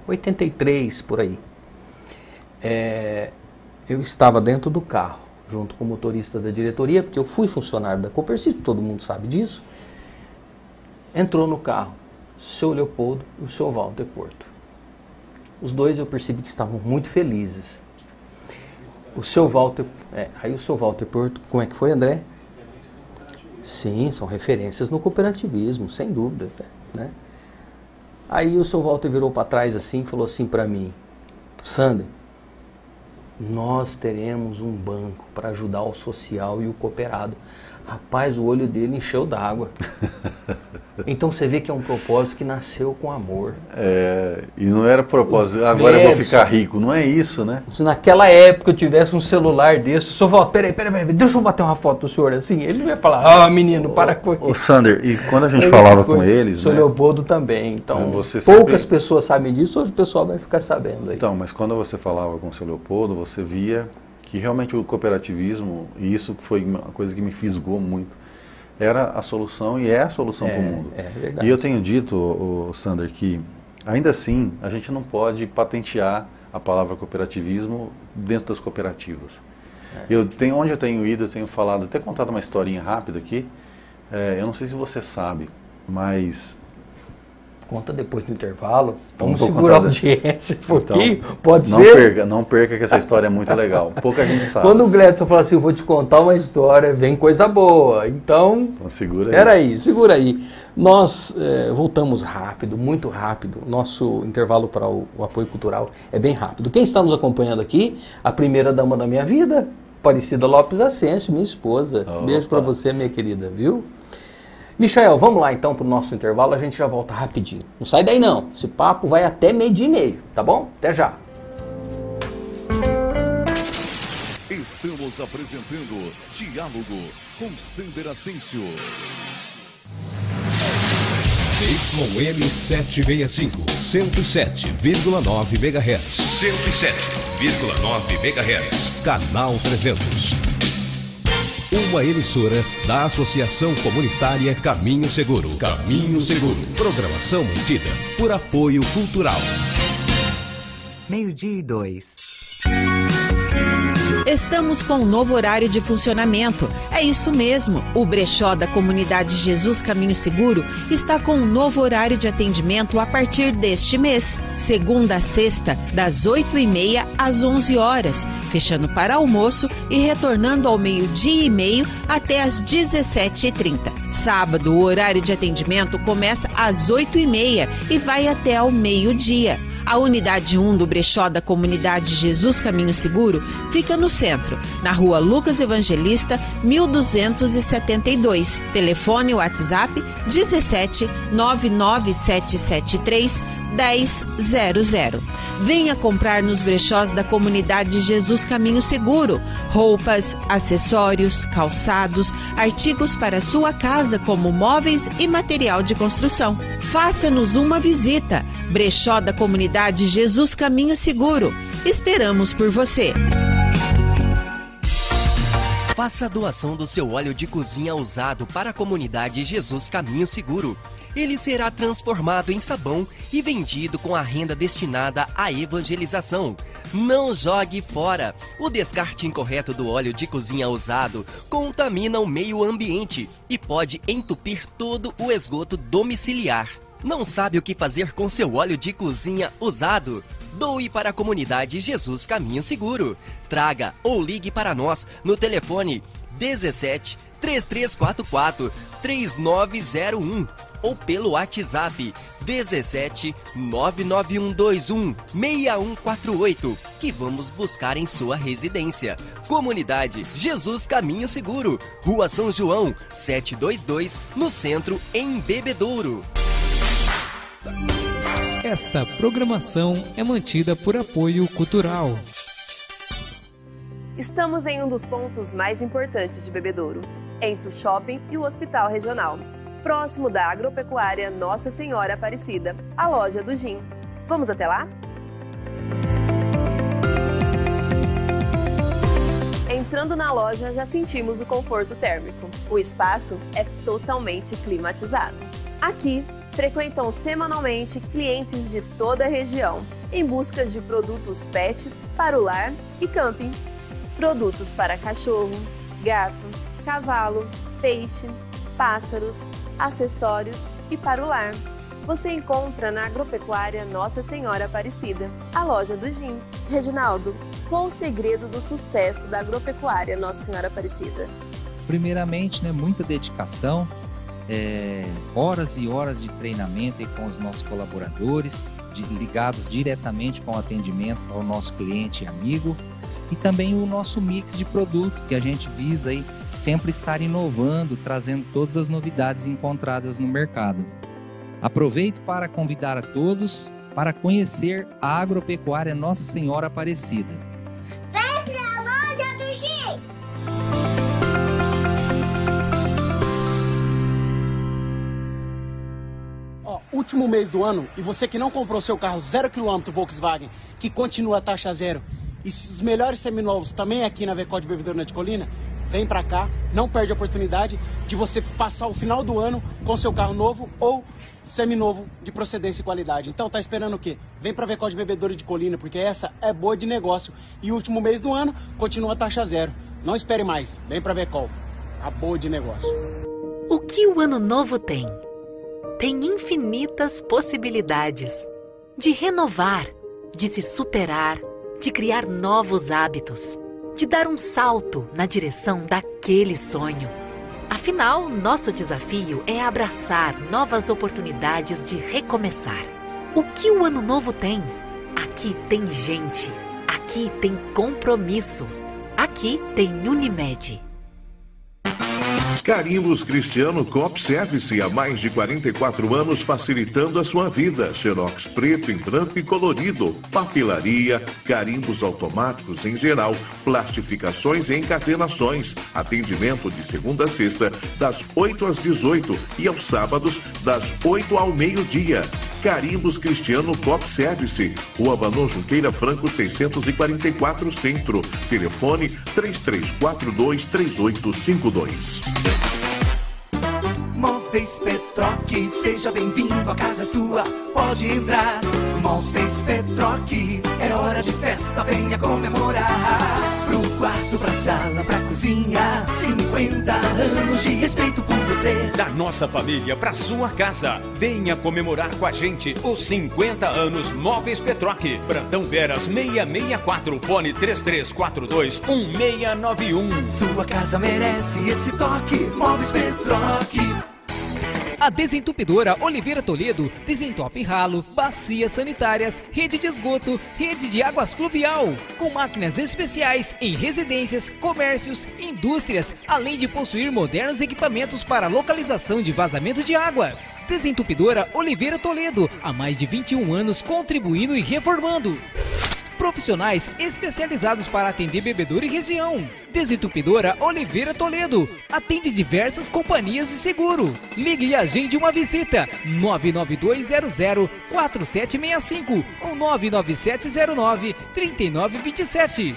83 por aí, é, eu estava dentro do carro, junto com o motorista da diretoria, porque eu fui funcionário da Copercito, todo mundo sabe disso. Entrou no carro seu Leopoldo e o seu Walter Porto. Os dois eu percebi que estavam muito felizes. O seu Walter, é, aí o seu Walter Porto, como é que foi, André? Sim, são referências no cooperativismo, sem dúvida, né? Aí o seu Walter virou para trás assim e falou assim para mim: Sander, nós teremos um banco para ajudar o social e o cooperado Rapaz, o olho dele encheu d'água. Então você vê que é um propósito que nasceu com amor. É, e não era propósito, agora eu vou ficar rico, não é isso, né? Se naquela época eu tivesse um celular desse, o senhor fala, peraí, peraí, peraí, deixa eu bater uma foto do senhor assim. Ele vai falar, ah, menino, para com isso. Ô, Sander, e quando a gente falava com eles. O senhor né? Leopoldo também. Então, poucas pessoas sabem disso, hoje o pessoal vai ficar sabendo aí. Então, mas quando você falava com o seu Leopoldo, você via que realmente o cooperativismo, e isso foi uma coisa que me fisgou muito, era a solução e é a solução É, para o mundo. é verdade. E eu tenho dito, o, Sander, que ainda assim a gente não pode patentear a palavra cooperativismo dentro das cooperativas. É. Eu tenho, onde eu tenho ido, eu tenho falado, até contado uma historinha rápida aqui. É, eu não sei se você sabe, mas Conta depois do intervalo. Então, Vamos segurar a audiência um Então, pouquinho. Pode não ser? Perca, não perca que essa história é muito legal. Pouca gente sabe. Quando o Gledson fala assim, eu vou te contar uma história, vem coisa boa. Então, Então segura aí. peraí, segura aí. Nós eh, voltamos rápido, muito rápido. Nosso intervalo para o, o apoio cultural é bem rápido. Quem está nos acompanhando aqui? A primeira dama da minha vida, Aparecida Lopes Ascenso, minha esposa. Beijo para você, minha querida, viu? Michael, vamos lá então para o nosso intervalo, a gente já volta rapidinho. Não sai daí não, esse papo vai até meio dia e meio, tá bom? Até já. Estamos apresentando Diálogo com Sander Asensio. YM 765, 107,9 MHz. 107,9 MHz. Canal 300. Uma emissora da Associação Comunitária Caminho Seguro. Caminho Seguro. Programação mantida por apoio cultural. Meio-dia e dois. Estamos com um novo horário de funcionamento. É isso mesmo. O brechó da comunidade Jesus Caminho Seguro está com um novo horário de atendimento a partir deste mês. Segunda a sexta, das 8h30 às 11 horas, fechando para almoço e retornando ao meio-dia e meio até às 17h30. Sábado, o horário de atendimento começa às 8h30 e vai até ao meio-dia. A unidade 1 do brechó da comunidade Jesus Caminho Seguro fica no centro, na rua Lucas Evangelista, 1272. Telefone WhatsApp 17 99773 1000. Venha comprar nos brechós da comunidade Jesus Caminho Seguro. Roupas, acessórios, calçados, artigos para sua casa, como móveis e material de construção. Faça-nos uma visita. Brechó da comunidade Jesus Caminho Seguro. Esperamos por você. Faça a doação do seu óleo de cozinha usado para a comunidade Jesus Caminho Seguro. Ele será transformado em sabão e vendido com a renda destinada à evangelização. Não jogue fora! O descarte incorreto do óleo de cozinha usado contamina o meio ambiente e pode entupir todo o esgoto domiciliar. Não sabe o que fazer com seu óleo de cozinha usado? Doe para a comunidade Jesus Caminho Seguro. Traga ou ligue para nós no telefone 17 3344 3901 ou pelo WhatsApp 17 99121 6148 que vamos buscar em sua residência. Comunidade Jesus Caminho Seguro, Rua São João, 722, no centro, em Bebedouro. Esta programação é mantida por apoio cultural. Estamos em um dos pontos mais importantes de Bebedouro, entre o shopping e o hospital regional, próximo da agropecuária Nossa Senhora Aparecida, a loja do Gin. Vamos até lá? Entrando na loja, já sentimos o conforto térmico. O espaço é totalmente climatizado. Aqui, frequentam semanalmente clientes de toda a região, em busca de produtos pet para o lar e camping. Produtos para cachorro, gato, cavalo, peixe, pássaros, acessórios e para o lar. Você encontra na Agropecuária Nossa Senhora Aparecida, a loja do Gin. Reginaldo, qual o segredo do sucesso da Agropecuária Nossa Senhora Aparecida? Primeiramente, né, muita dedicação, é, horas e horas de treinamento com os nossos colaboradores, de- ligados diretamente com o atendimento ao nosso cliente e amigo, e também o nosso mix de produto que a gente visa aí sempre estar inovando, trazendo todas as novidades encontradas no mercado. Aproveito para convidar a todos para conhecer a agropecuária Nossa Senhora Aparecida. Vem pra loja do G! Ó, último mês do ano e você que não comprou seu carro zero quilômetro Volkswagen, que continua a taxa zero, e os melhores seminovos também aqui na Vecode Bebedouro de Colina, vem pra cá, não perde a oportunidade de você passar o final do ano com seu carro novo ou seminovo de procedência e qualidade. Então tá esperando o quê? Vem pra Vecode Bebedouro de Colina, porque essa é boa de negócio e último mês do ano continua a taxa zero. Não espere mais, vem pra Vecol, a boa de negócio. O que o ano novo tem? Tem infinitas possibilidades de renovar, de se superar, de criar novos hábitos, de dar um salto na direção daquele sonho. Afinal, nosso desafio é abraçar novas oportunidades de recomeçar. O que o ano novo tem? Aqui tem gente, aqui tem compromisso, aqui tem Unimed. Carimbos Cristiano Cop Service há mais de 44 anos facilitando a sua vida. Xerox preto em branco e colorido, papilaria, carimbos automáticos em geral, plastificações e encadernações. Atendimento de segunda a sexta, das 8 às 18 e aos sábados, das 8 ao meio-dia. Carimbos Cristiano Cop Service, Rua Banon Junqueira Franco 644 Centro. Telefone 3342 3852. Thank you. Móveis Petroc, seja bem-vindo, a casa sua, pode entrar. Móveis Petroc, é hora de festa, venha comemorar. Pro quarto, pra sala, pra cozinha, 50 anos de respeito por você. Da nossa família pra sua casa, venha comemorar com a gente os 50 anos Móveis Petroc. Brandão Veras 664, fone 3342 1691. Sua casa merece esse toque, Móveis Petroc. A desentupidora Oliveira Toledo desentope ralo, bacias sanitárias, rede de esgoto, rede de águas fluvial, com máquinas especiais em residências, comércios, indústrias, além de possuir modernos equipamentos para localização de vazamento de água. Desentupidora Oliveira Toledo, há mais de 21 anos contribuindo e reformando. Profissionais especializados para atender bebedouro e região. Desentupidora Oliveira Toledo. Atende diversas companhias de seguro. Ligue e agende uma visita. 992004765 ou 997093927.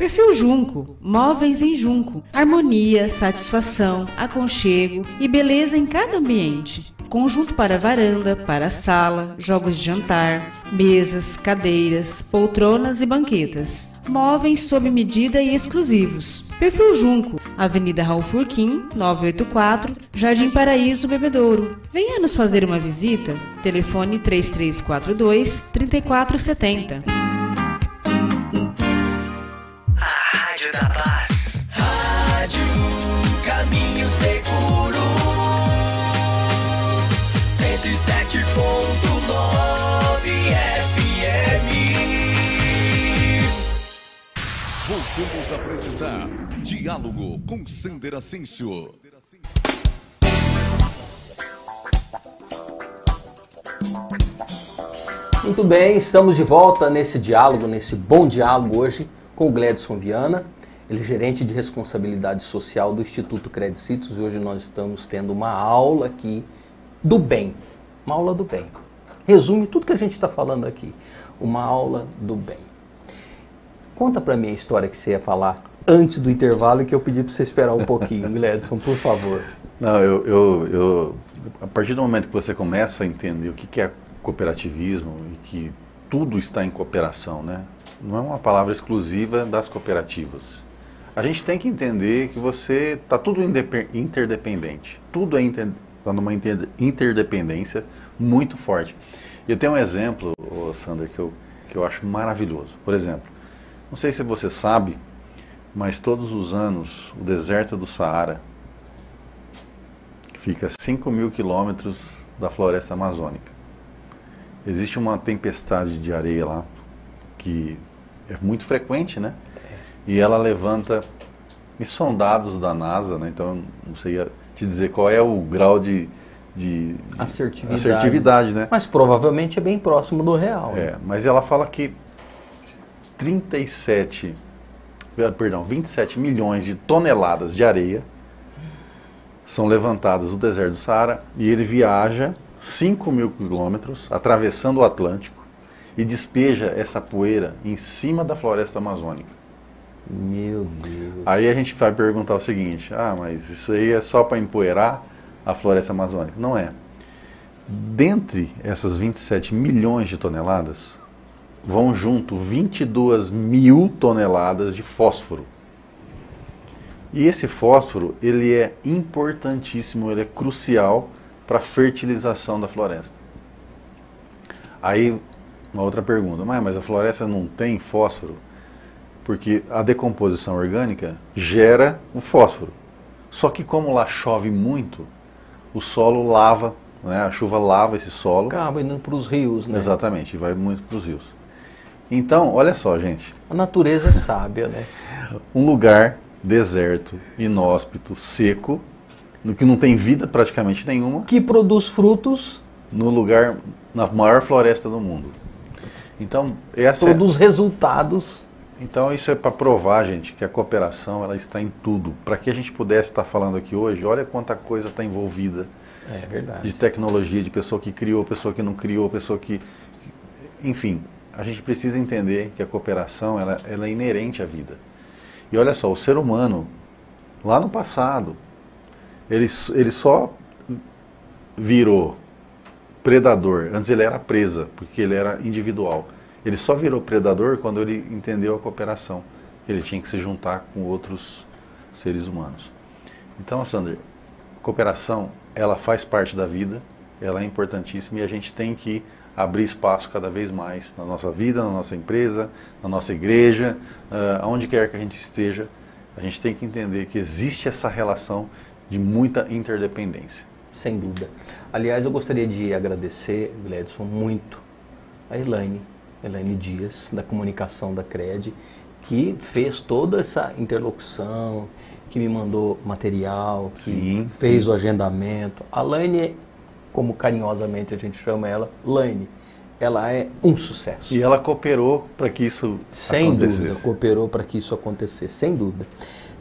Perfil Junco, móveis em Junco. Harmonia, satisfação, aconchego e beleza em cada ambiente. Conjunto para varanda, para sala, jogos de jantar, mesas, cadeiras, poltronas e banquetas. Móveis sob medida e exclusivos. Perfil Junco, Avenida Raul Furquim, 984, Jardim Paraíso, Bebedouro. Venha nos fazer uma visita. Telefone 3342 3470. Paz. Rádio Caminho Seguro. 107.9 FM. Voltamos a apresentar Diálogo com Sander Asensio. Muito bem, estamos de volta nesse diálogo, nesse bom diálogo hoje com o Gledson Viana, ele é gerente de responsabilidade social do Instituto Credicitos e hoje nós estamos tendo uma aula aqui do bem, uma aula do bem. Resume tudo que a gente está falando aqui, uma aula do bem. Conta para mim a história que você ia falar antes do intervalo e que eu pedi para você esperar um pouquinho, Gledson, por favor. Não, eu, eu, eu, a partir do momento que você começa a entender o que, que é cooperativismo e que tudo está em cooperação, né? Não é uma palavra exclusiva das cooperativas. A gente tem que entender que você está tudo interdependente. Tudo é inter, tá numa inter, interdependência muito forte. Eu tenho um exemplo, Sander, que eu, que eu acho maravilhoso. Por exemplo, não sei se você sabe, mas todos os anos o deserto do Saara, que fica a 5 mil quilômetros da floresta amazônica, existe uma tempestade de areia lá que é muito frequente, né? E ela levanta Isso são dados da NASA, né? então não sei te dizer qual é o grau de, de Assertividade. assertividade, né? Mas provavelmente é bem próximo do real. É, mas ela fala que 37, eh, perdão, 27 milhões de toneladas de areia são levantadas no deserto do Saara e ele viaja 5 mil quilômetros atravessando o Atlântico e despeja essa poeira em cima da floresta amazônica. Meu Deus. Aí a gente vai perguntar o seguinte: ah, mas isso aí é só para empoeirar a floresta amazônica? Não é. Dentre essas 27 milhões de toneladas, vão junto 22 mil toneladas de fósforo. E esse fósforo, ele é importantíssimo, ele é crucial para a fertilização da floresta. Aí, uma outra pergunta, mas, a floresta não tem fósforo? Porque a decomposição orgânica gera o fósforo. Só que como lá chove muito, o solo lava, né? a chuva lava esse solo. Acaba indo para os rios, né? Exatamente, vai muito para os rios. Então, olha só, gente. A natureza é sábia, né? Um lugar deserto, inóspito, seco, no que não tem vida praticamente nenhuma. Que produz frutos. No lugar, na maior floresta do mundo. Então, essa produz é... resultados. Então, isso é para provar, gente, que a cooperação ela está em tudo. Para que a gente pudesse estar falando aqui hoje, olha quanta coisa está envolvida. É verdade. De tecnologia, de pessoa que criou, pessoa que não criou, pessoa que. Enfim, a gente precisa entender que a cooperação ela, ela é inerente à vida. E olha só, o ser humano, lá no passado, ele, ele só virou predador. Antes ele era presa, porque ele era individual. Ele só virou predador quando ele entendeu a cooperação, que ele tinha que se juntar com outros seres humanos. Então, Sander, cooperação, ela faz parte da vida, ela é importantíssima e a gente tem que abrir espaço cada vez mais na nossa vida, na nossa empresa, na nossa igreja, uh, aonde quer que a gente esteja, a gente tem que entender que existe essa relação de muita interdependência. Sem dúvida. Aliás, eu gostaria de agradecer, Gledson, muito a Elaine, Elaine Dias, da comunicação da CRED, que fez toda essa interlocução, que me mandou material, que sim, fez sim. o agendamento. A Laine como carinhosamente a gente chama ela, Laine. Ela é um sucesso. E ela cooperou para que isso Sem acontecesse. dúvida, cooperou para que isso acontecesse, sem dúvida.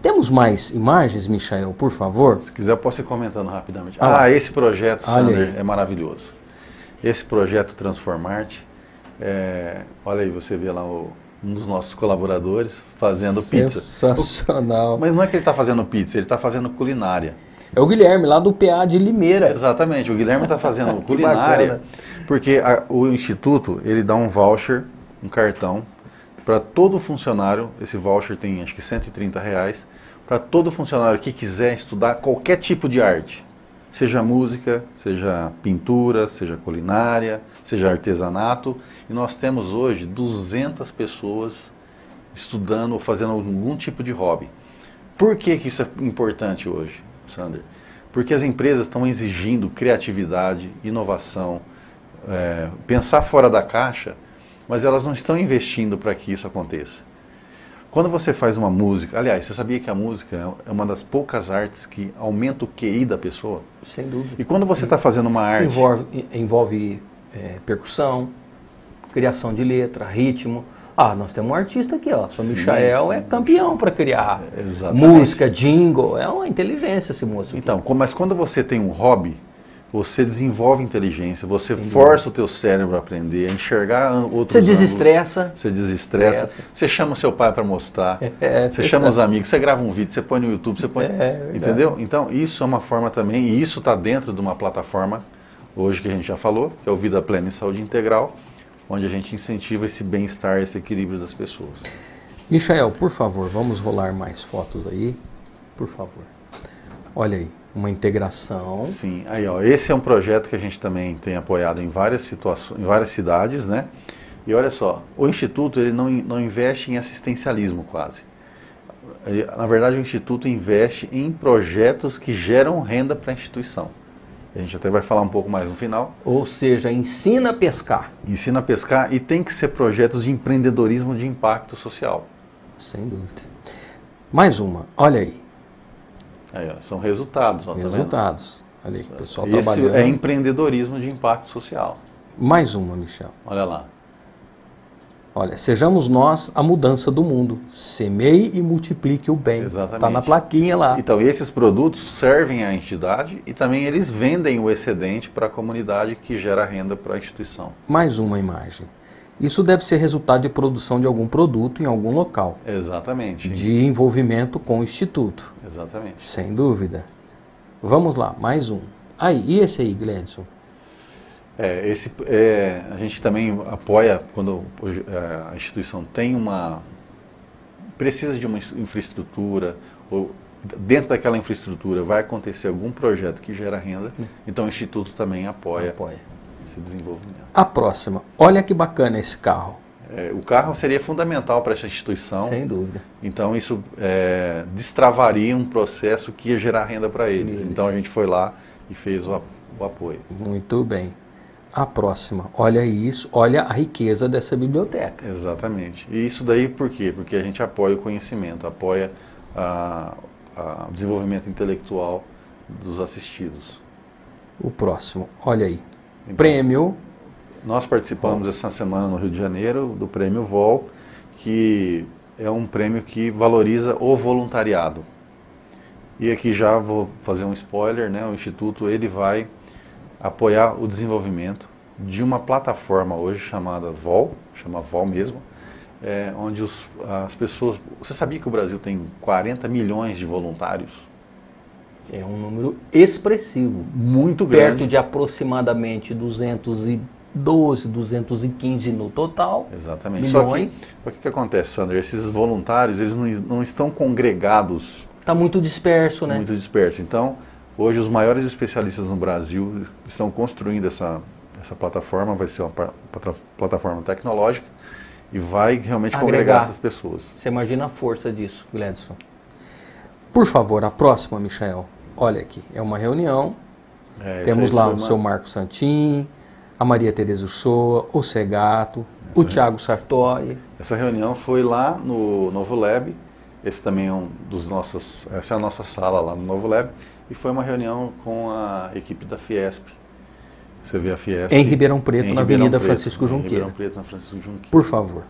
Temos mais imagens, Michael, por favor? Se quiser, eu posso ir comentando rapidamente. Ah, ah esse projeto, Sander, é maravilhoso. Esse projeto Transformarte, é, olha aí, você vê lá o, um dos nossos colaboradores fazendo pizza. Sensacional. Mas não é que ele está fazendo pizza, ele está fazendo culinária. É o Guilherme, lá do PA de Limeira. Exatamente, o Guilherme está fazendo culinária, porque a, o Instituto, ele dá um voucher, um cartão, para todo funcionário, esse voucher tem acho que 130 reais, para todo funcionário que quiser estudar qualquer tipo de arte, seja música, seja pintura, seja culinária, seja artesanato, e nós temos hoje 200 pessoas estudando ou fazendo algum tipo de hobby. Por que, que isso é importante hoje? Sander? Porque as empresas estão exigindo criatividade, inovação, é, pensar fora da caixa, mas elas não estão investindo para que isso aconteça. Quando você faz uma música, aliás, você sabia que a música é uma das poucas artes que aumenta o QI da pessoa? Sem dúvida. E quando você está fazendo uma arte. Envolve, envolve é, percussão, criação de letra, ritmo. Ah, nós temos um artista aqui, ó. O Michael é campeão para criar Exatamente. música, jingle. É uma inteligência esse moço. Aqui. Então, mas quando você tem um hobby, você desenvolve inteligência, você Sim. força o teu cérebro a aprender, a enxergar outros Você desestressa. Ângulos, você desestressa. Você chama o seu pai para mostrar. É, você chama os amigos, você grava um vídeo, você põe no YouTube, você põe. É, entendeu? Então, isso é uma forma também, e isso está dentro de uma plataforma, hoje que a gente já falou, que é o Vida Plena e Saúde Integral onde a gente incentiva esse bem-estar, esse equilíbrio das pessoas. Michael, por favor, vamos rolar mais fotos aí, por favor. Olha aí, uma integração. Sim, aí ó, esse é um projeto que a gente também tem apoiado em várias situações, em várias cidades, né? E olha só, o instituto ele não, não investe em assistencialismo quase. Ele, na verdade, o instituto investe em projetos que geram renda para a instituição. A gente até vai falar um pouco mais no final. Ou seja, ensina a pescar. Ensina a pescar e tem que ser projetos de empreendedorismo de impacto social. Sem dúvida. Mais uma, olha aí. Aí, ó, são resultados. Ó, tá? Resultados. Olha aí, o pessoal Esse trabalhando. é empreendedorismo de impacto social. Mais uma, Michel. Olha lá. Olha, sejamos nós a mudança do mundo. Semeie e multiplique o bem. Exatamente. Está na plaquinha lá. Então, esses produtos servem à entidade e também eles vendem o excedente para a comunidade que gera renda para a instituição. Mais uma imagem. Isso deve ser resultado de produção de algum produto em algum local. Exatamente. De envolvimento com o instituto. Exatamente. Sem dúvida. Vamos lá, mais um. Aí, e esse aí, Gledson? É, esse, é, a gente também apoia quando é, a instituição tem uma precisa de uma infraestrutura ou dentro daquela infraestrutura vai acontecer algum projeto que gera renda, então o instituto também apoia, Apoia. Esse desenvolvimento. A próxima. Olha que bacana esse carro. É, o carro seria fundamental para essa instituição. Sem dúvida. Então isso é, destravaria um processo que ia gerar renda para eles. Então a gente foi lá e fez o, o apoio. Muito bem. A próxima. Olha isso, olha a riqueza dessa biblioteca. Exatamente. E isso daí por quê? Porque a gente apoia o conhecimento, apoia o desenvolvimento intelectual dos assistidos. O próximo. Olha aí. Prêmio. Nós participamos essa semana no Rio de Janeiro do Prêmio VOL, que é um prêmio que valoriza o voluntariado. E aqui já vou fazer um spoiler, né? O Instituto ele vai apoiar o desenvolvimento de uma plataforma hoje chamada VOL, chama VOL mesmo, é, onde os, as pessoas... Você sabia que o Brasil tem 40 milhões de voluntários? É um número expressivo. Muito Perto grande. de aproximadamente 212, 215 no total. Exatamente. Milhões. Só que, o que, acontece, Sandra? Esses voluntários, eles não, não estão congregados. Está muito disperso, né? Muito disperso. Então, hoje os maiores especialistas no Brasil estão construindo essa, essa plataforma, vai ser uma plataforma tecnológica e vai realmente congregar Agregar. essas pessoas. Você imagina a força disso, Gledson. Por favor, a próxima, Michael. Olha aqui, é uma reunião. É, Temos lá o uma- seu Marco Santin, a Maria Tereza Ursua, o Segato, o Tiago Sartori. Essa reunião foi lá no Novo Lab. Esse também é um dos nossos, essa é a nossa sala lá no Novo Lab. E foi uma reunião com a equipe da Fiesp. Você vê a Fiesp. Em Ribeirão Preto, em na Ribeirão Avenida Preto, Francisco em Junqueira. Ribeirão Preto, na Francisco Junqueira. Por favor,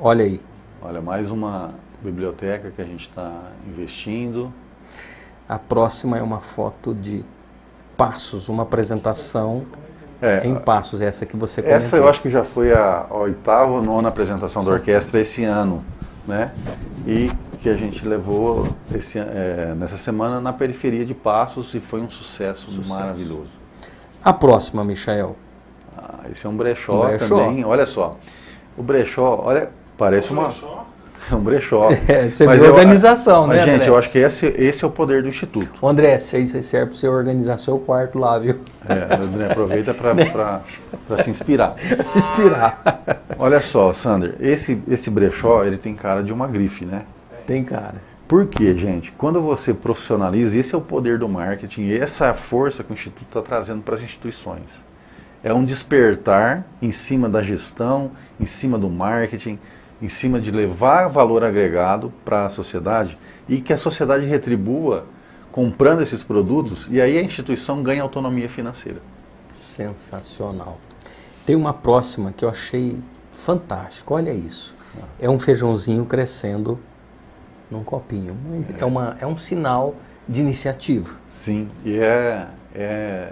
olha aí. Olha, mais uma biblioteca que a gente está investindo. A próxima é uma foto de Passos, uma apresentação É, em Passos, essa que você comentou. Essa eu acho que já foi a, a oitava ou nona apresentação da orquestra esse ano, né? E que a gente levou esse, é, nessa semana na periferia de Passos e foi um sucesso, Sucesso. maravilhoso. A próxima, Michael. Ah, esse é um brechó, Um brechó. também. Olha só, o brechó, olha, parece uma é um brechó. É, você Mas viu eu- organização, mas, né, gente, André? eu acho que esse, esse é o poder do instituto. Ô, André, isso aí serve para você organizar seu quarto lá, viu? É, André, aproveita para se inspirar. se inspirar. Olha só, Sander, esse, esse brechó, ele tem cara de uma grife, né? Tem cara. Por quê, gente? Quando você profissionaliza, esse é o poder do marketing, e essa é a força que o Instituto está trazendo para as instituições. É um despertar em cima da gestão, em cima do marketing, em cima de levar valor agregado para a sociedade e que a sociedade retribua comprando esses produtos e aí a instituição ganha autonomia financeira. Sensacional. Tem uma próxima que eu achei fantástica. Olha isso. É um feijãozinho crescendo num copinho. É, uma, é um sinal de iniciativa. Sim, e é, é,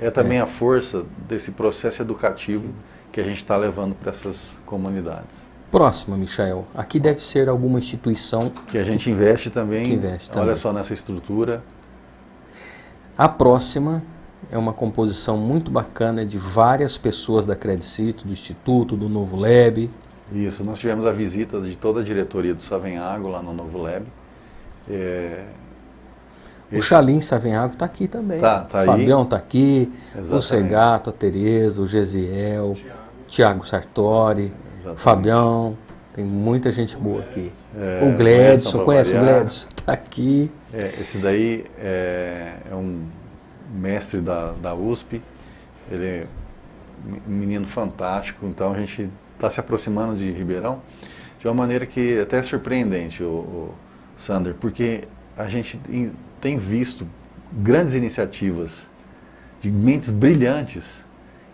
é também a força desse processo educativo que a gente está levando para essas comunidades. Próxima, Michael. Aqui deve ser alguma instituição Que a gente investe também, Que investe olha também. só nessa estrutura. A próxima é uma composição muito bacana de várias pessoas da Credicito, do Instituto, do Novo Lab. Isso, nós tivemos a visita de toda a diretoria do Savenhago lá no Novo Lab. É, O esse- Chalim Savenhago está aqui também. Tá, tá o aí. Fabião está aqui, o Exatamente. Segato, a Tereza, o Gesiel, Tiago Sartori, Fabião. Tem muita gente boa aqui. É, o Gledson, conhece o. Gledson? Está aqui. É, esse daí é, é um mestre da, da USP, ele é um menino fantástico, então a gente está se aproximando de Ribeirão de uma maneira que até é surpreendente. O, o, Sander, porque a gente tem visto grandes iniciativas de mentes brilhantes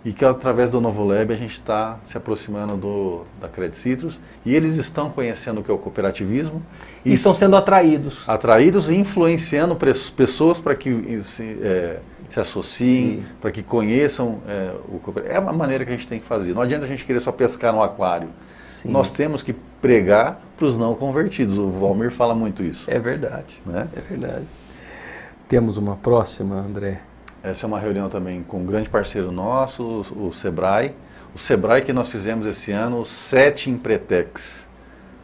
e que através do Novo Lab a gente está se aproximando do, da Credit Citrus e eles estão conhecendo o que é o cooperativismo E estão sendo atraídos. atraídos e influenciando pessoas para que se, é, se associem, para que conheçam é, o cooperativismo. É uma maneira que a gente tem que fazer. Não adianta a gente querer só pescar no aquário. Sim. Nós temos que pregar para os não convertidos. O Valmir fala muito isso. É verdade. Né? É verdade. Temos uma próxima, André. Essa é uma reunião também com um grande parceiro nosso, o, Sebrae. O Sebrae que nós fizemos esse ano, sete Empretex.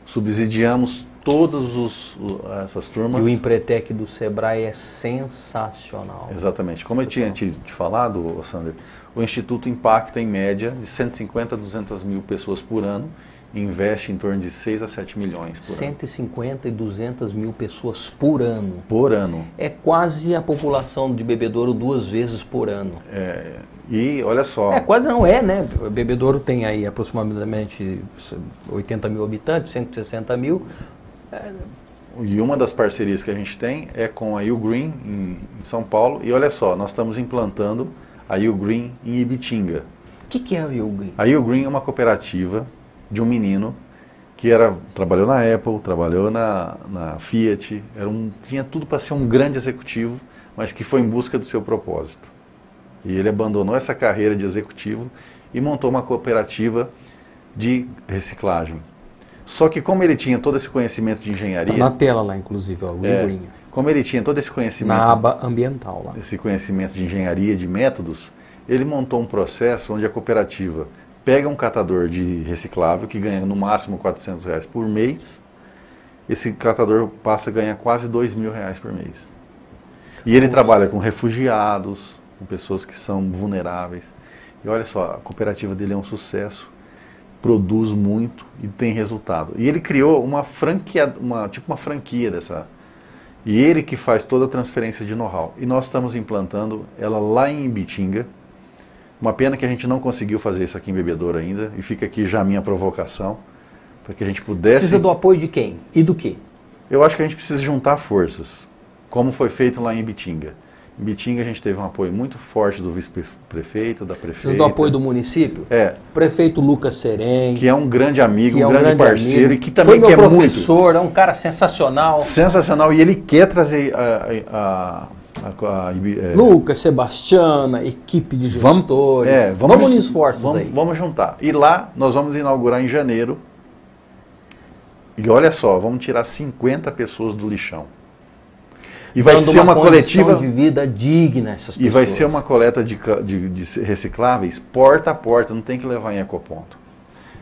Subsidiamos todas os- essas E turmas. o Empretec do Sebrae é sensacional. Exatamente. Como eu tinha te, te falado, Sander, o Instituto impacta em média de 150 a 200 mil pessoas por ano e investe em torno de 6 a 7 milhões por ano. 150 e 200 mil pessoas por ano. Por ano. É quase a população de bebedouro duas vezes por ano. É, e olha só. É, quase não é, né? Bebedouro tem aí aproximadamente 80 mil habitantes, 160 mil. É, E uma das parcerias que a gente tem é com a U Green em, em São Paulo. E olha só, nós estamos implantando a U Green em Ibitinga. O que, que é o Yugi? A U Green é uma cooperativa de um menino que era trabalhou na Apple, trabalhou na, na Fiat, era um, tinha tudo para ser um grande executivo, mas que foi em busca do seu propósito. E ele abandonou essa carreira de executivo e montou uma cooperativa de reciclagem. Só que como ele tinha todo esse conhecimento de engenharia, Tá na tela lá, inclusive, ó, o é, como ele tinha todo esse conhecimento Na aba ambiental lá. esse conhecimento de engenharia, de métodos, ele montou um processo onde a cooperativa pega um catador de reciclável que ganha no máximo 400 reais por mês, esse catador passa a ganhar quase 2 mil reais por mês. E ele trabalha com refugiados, com pessoas que são vulneráveis. E olha só, a cooperativa dele é um sucesso, produz muito e tem resultado. E ele criou uma franquia, uma, tipo uma franquia dessa, e ele que faz toda a transferência de know-how. E nós estamos implantando ela lá em Ibitinga. Uma pena que a gente não conseguiu fazer isso aqui em Bebedouro ainda. E fica aqui já a minha provocação. Para que a gente pudesse. Precisa do apoio de quem? E do quê? Eu acho que a gente precisa juntar forças. Como foi feito lá em Ibitinga. Em Ibitinga a gente teve um apoio muito forte do vice-prefeito, da prefeita. Precisa do apoio do município? É. Prefeito Lucas Serem. Que é um grande amigo, que é um grande parceiro amigo. e que também Foi meu quer muito. professor, é um cara sensacional. Sensacional. E ele quer trazer a. a, a, a- a- é, Lucas, Sebastiana, equipe de Vamos, gestores. é, vamos, vamos nos esforços vamos, aí. Vamos juntar. E lá nós vamos inaugurar em janeiro. E olha só, vamos tirar 50 pessoas do lixão. E vai Dando ser uma, condição coletiva de vida digna essas e pessoas. vai ser uma coleta de, de, de recicláveis porta a porta, não tem que levar em ecoponto.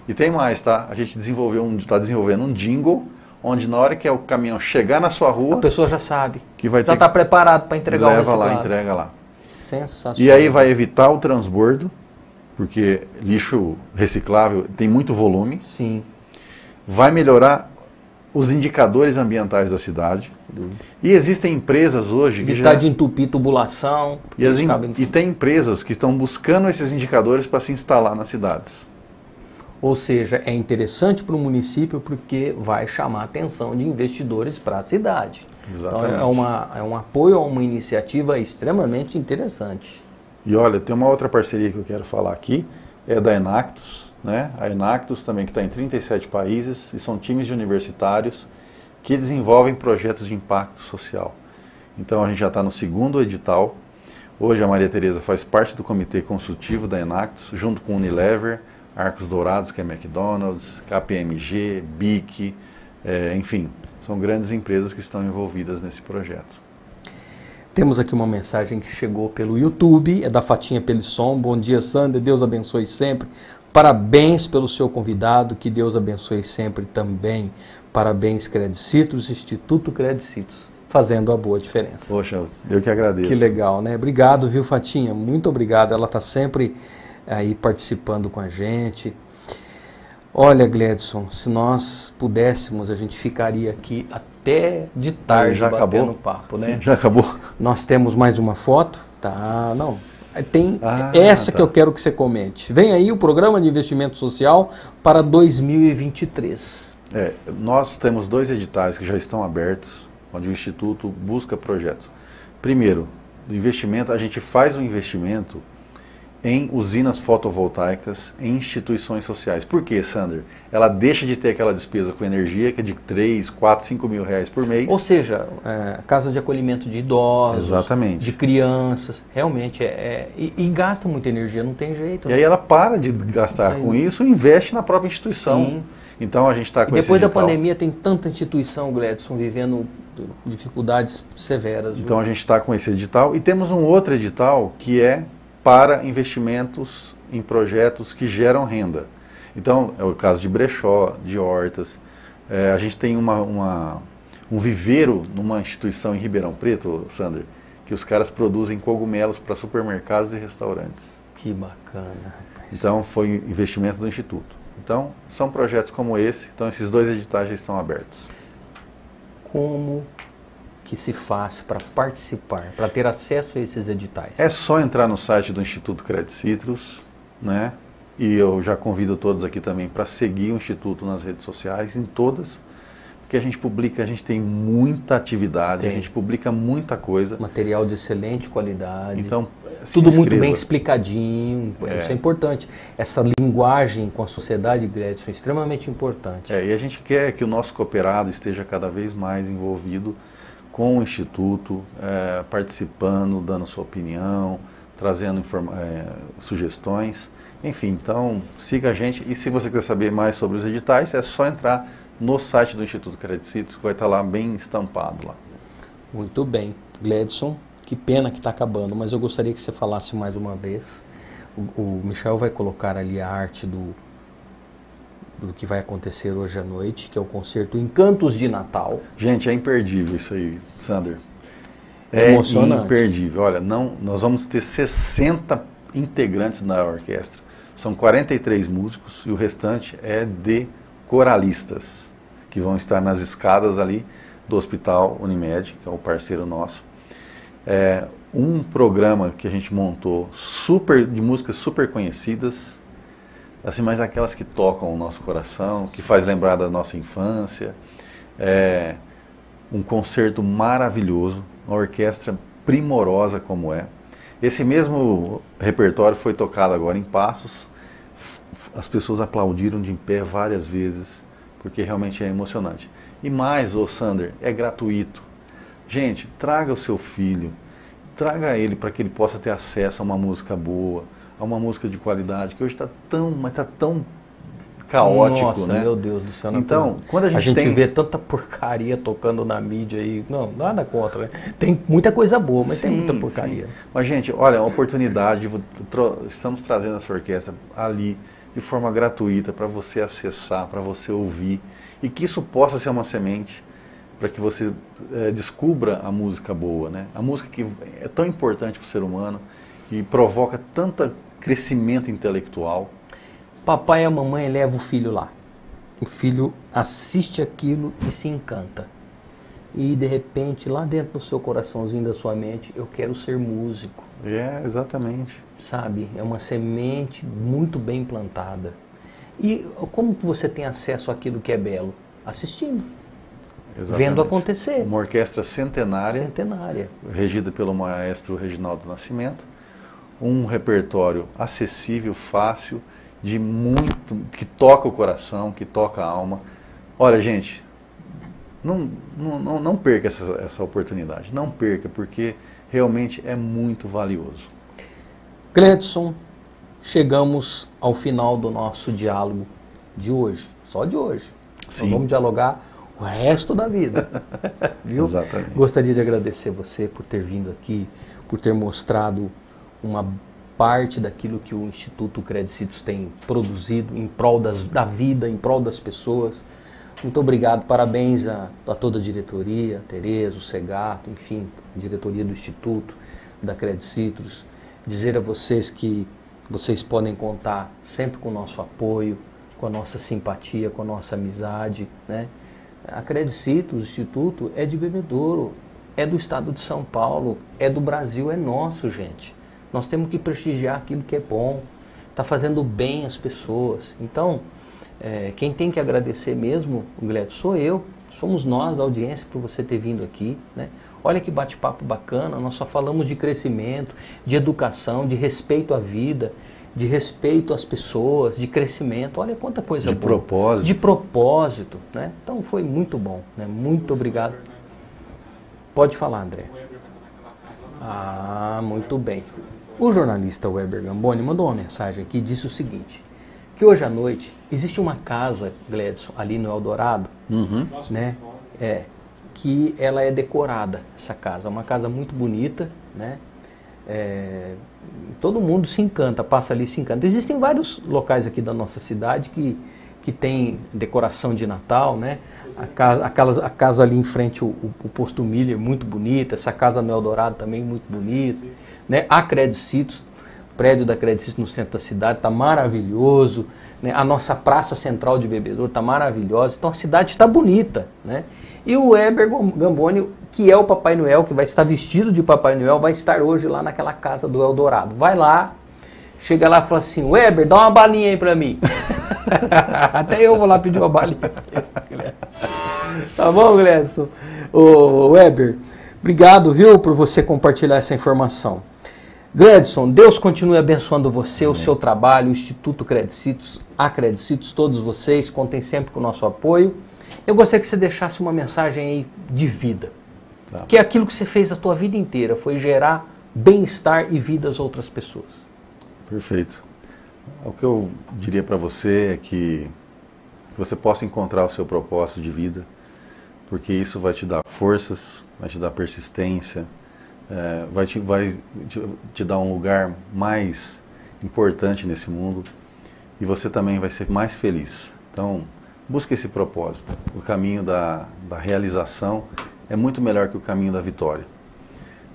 E tem mais, tá? A gente desenvolveu um, está desenvolvendo um jingle onde na hora que o caminhão chegar na sua rua, A pessoa já sabe. que vai Já está preparado para entregar o leva lá, reciclado. entrega lá. Sensacional. E aí vai evitar o transbordo, porque lixo reciclável tem muito volume. Sim. Vai melhorar os indicadores ambientais da cidade. E existem empresas hoje que Evitar já... de entupir tubulação. E, as no- e tem empresas que estão buscando esses indicadores para se instalar nas cidades. Ou seja, é interessante para o município porque vai chamar a atenção de investidores para a cidade. Exatamente. Então é, uma, é um apoio a uma iniciativa extremamente interessante. E olha, tem uma outra parceria que eu quero falar aqui, é da Enactus, né? A Enactus também que está em 37 países e são times de universitários que desenvolvem projetos de impacto social. Então a gente já está no segundo edital. Hoje a Maria Tereza faz parte do comitê consultivo da Enactus, junto com Unilever, Arcos Dourados, que é McDonald's, KPMG, BIC, eh, enfim, são grandes empresas que estão envolvidas nesse projeto. Temos aqui uma mensagem que chegou pelo YouTube, é da Fatinha Pelisson. Bom dia, Sander. Deus abençoe sempre. Parabéns pelo seu convidado, que Deus abençoe sempre também. Parabéns, Credicitos, Instituto Credicitos, fazendo a boa diferença. Poxa, eu que agradeço. Que legal, né? Obrigado, viu, Fatinha? Muito obrigado. Ela está sempre aí participando com a gente. Olha, Gledson, se nós pudéssemos, a gente ficaria aqui até de tarde já acabou? papo, né? Já acabou? Nós temos mais uma foto? Tá, não. Tem Ah, essa tá. que eu quero que você comente. Vem aí o Programa de Investimento Social para 2023. É, nós temos dois editais que já estão abertos, onde o Instituto busca projetos. Primeiro, do investimento, a gente faz um investimento em usinas fotovoltaicas em instituições sociais. Por quê, Sander? Ela deixa de ter aquela despesa com energia que é de 3, 4, 5 mil reais por mês. Ou seja, é, casa de acolhimento de idosos, Exatamente. de crianças, realmente é, é e, e, gasta muita energia, não tem jeito. E né? aí ela para de gastar com isso e investe na própria instituição. Sim. Então a gente está com E depois da pandemia tem tanta instituição, Gledson, vivendo dificuldades severas. Então viu? a gente está com esse edital e temos um outro edital que é para investimentos em projetos que geram renda. Então, é o caso de brechó, de hortas. É, a gente tem uma, uma, um viveiro numa instituição em Ribeirão Preto, Sander, que os caras produzem cogumelos para supermercados e restaurantes. Que bacana. Rapaz. Então, foi investimento do Instituto. Então, são projetos como esse. Então, esses dois editais já estão abertos. Como que se faz para participar, para ter acesso a esses editais? É só entrar no site do Instituto Credit Citrus, né? E eu já convido todos aqui também para seguir o Instituto nas redes sociais, em todas, porque a gente publica, a gente tem muita atividade, tem. a gente publica muita coisa. Material de excelente qualidade. Então, tudo muito bem explicadinho, é. isso é importante. Essa linguagem com a sociedade, Gredson, é extremamente importante. É, e a gente quer que o nosso cooperado esteja cada vez mais envolvido com o Instituto, é, participando, dando sua opinião, trazendo é, sugestões. Enfim, então siga a gente e se você quiser saber mais sobre os editais, é só entrar no site do Instituto Credicitos, que vai estar lá bem estampado lá. Muito bem. Gledson, que pena que está acabando, mas eu gostaria que você falasse mais uma vez. O, o Michel vai colocar ali a arte do, do que vai acontecer hoje à noite, que é o concerto Encantos de Natal. Gente, é imperdível isso aí, Sander. É, é emocionante. imperdível. Olha, não, nós vamos ter 60 integrantes na orquestra. São 43 músicos e o restante é de coralistas, que vão estar nas escadas ali do Hospital Unimed, que é o parceiro nosso. É um programa que a gente montou super de músicas super conhecidas, assim, mas aquelas que tocam o nosso coração, que faz lembrar da nossa infância. É um concerto maravilhoso, uma orquestra primorosa como é. Esse mesmo repertório foi tocado agora em Passos. As pessoas aplaudiram de pé várias vezes, porque realmente é emocionante. E mais, ô Sander, é gratuito. Gente, traga o seu filho, traga ele para que ele possa ter acesso a uma música boa, a uma música de qualidade, que hoje está tão, mas está tão caótico, Nossa, né? meu Deus do céu. Então, quando a gente, a gente tem... vê tanta porcaria tocando na mídia aí, não, nada contra, né? Tem muita coisa boa, mas sim, tem muita porcaria. Sim. Mas, gente, olha, a oportunidade, estamos trazendo essa orquestra ali de forma gratuita para você acessar, para você ouvir, e que isso possa ser uma semente para que você é, descubra a música boa, né? A música que é tão importante para o ser humano e provoca tanto crescimento intelectual. Papai e a mamãe levam o filho lá. O filho assiste aquilo e se encanta. E de repente, lá dentro do seu coraçãozinho, da sua mente, eu quero ser músico. É, exatamente. Sabe? É uma semente muito bem plantada. E como que você tem acesso àquilo que é belo? Assistindo. Exatamente. Vendo acontecer. Uma orquestra centenária. Centenária. Regida pelo maestro Reginaldo Nascimento. Um repertório acessível, fácil, de muito. que toca o coração, que toca a alma. Olha, gente, não, não, não perca essa, essa oportunidade. Não perca, porque realmente é muito valioso. Gledson, chegamos ao final do nosso diálogo de hoje. Só de hoje. Sim. Nós vamos dialogar o resto da vida. Viu? Exatamente. Gostaria de agradecer você por ter vindo aqui, por ter mostrado uma parte daquilo que o Instituto Credicitos tem produzido em prol das, da vida, em prol das pessoas. Muito obrigado, parabéns a, a toda a diretoria, a Tereza, o Segato, enfim, a diretoria do Instituto, da Credicitos. Dizer a vocês que vocês podem contar sempre com o nosso apoio, com a nossa simpatia, com a nossa amizade, né? A Credicitos, o Instituto, é de Bebedouro, é do estado de São Paulo, é do Brasil, é nosso, gente. Nós temos que prestigiar aquilo que é bom, está fazendo bem às pessoas. Então, É, quem tem que agradecer mesmo, Gleto, sou eu, somos nós, a audiência, por você ter vindo aqui. Né? Olha que bate-papo bacana, nós só falamos de crescimento, de educação, de respeito à vida, de respeito às pessoas, de crescimento. Olha quanta coisa De boa. propósito. De propósito. Né? Então foi muito bom. Né? Muito obrigado. Pode falar, André. Ah, muito bem. O jornalista Weber Gamboni mandou uma mensagem aqui e disse o seguinte: que hoje à noite existe uma casa, Gledson, ali no Eldorado, né? É, que ela é decorada, essa casa. É uma casa muito bonita, né? É, todo mundo se encanta, passa ali e se encanta. Existem vários locais aqui da nossa cidade que, que tem decoração de Natal, né? A casa, a casa, a casa ali em frente, o, o, o posto Miller, muito bonita. Essa casa no Eldorado também muito bonita. Né? A Credicitos, prédio da Credicitos no centro da cidade está maravilhoso. Né? A nossa praça central de bebedouro está maravilhosa. Então a cidade está bonita. Né? E o Weber Gamboni, que é o Papai Noel, que vai estar vestido de Papai Noel, vai estar hoje lá naquela casa do Eldorado. Vai lá, chega lá e fala assim, Weber, dá uma balinha aí pra mim. Até eu vou lá pedir uma balinha. tá bom, Gledson? Ô, Weber, obrigado, viu, por você compartilhar essa informação. Gledson, Deus continue abençoando você, o seu trabalho, o Instituto Credicitos, a Credicitos, todos vocês, contem sempre com o nosso apoio. Eu gostaria que você deixasse uma mensagem aí de vida. Que é aquilo que você fez a tua vida inteira, foi gerar bem-estar e vida às outras pessoas. Perfeito. O que eu diria para você é que você possa encontrar o seu propósito de vida, porque isso vai te dar forças, vai te dar persistência, é, vai, te, vai te, te dar um lugar mais importante nesse mundo e você também vai ser mais feliz. Então, busque esse propósito. O caminho da, da realização é muito melhor que o caminho da vitória.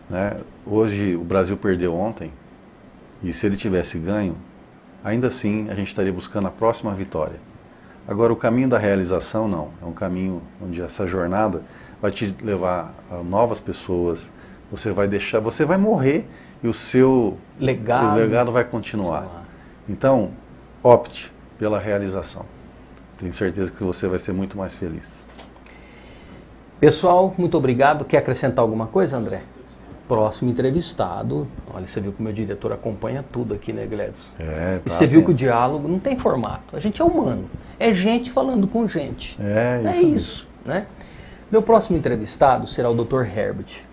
Né? Hoje, o Brasil perdeu ontem, e se ele tivesse ganho, ainda assim a gente estaria buscando a próxima vitória. Agora, o caminho da realização, não. É um caminho onde essa jornada vai te levar a novas pessoas, você vai deixar, você vai morrer e o seu legado, o legado vai continuar. Então, opte pela realização. Tenho certeza que você vai ser muito mais feliz. Pessoal, muito obrigado. Quer acrescentar alguma coisa, André? Próximo entrevistado. Olha, você viu que o meu diretor acompanha tudo aqui, né, Gledson? É, tá e você viu que o diálogo não tem formato. A gente é humano. É gente falando com gente. É, É isso. mesmo. isso, né? Meu próximo entrevistado será o Dr. Herbert.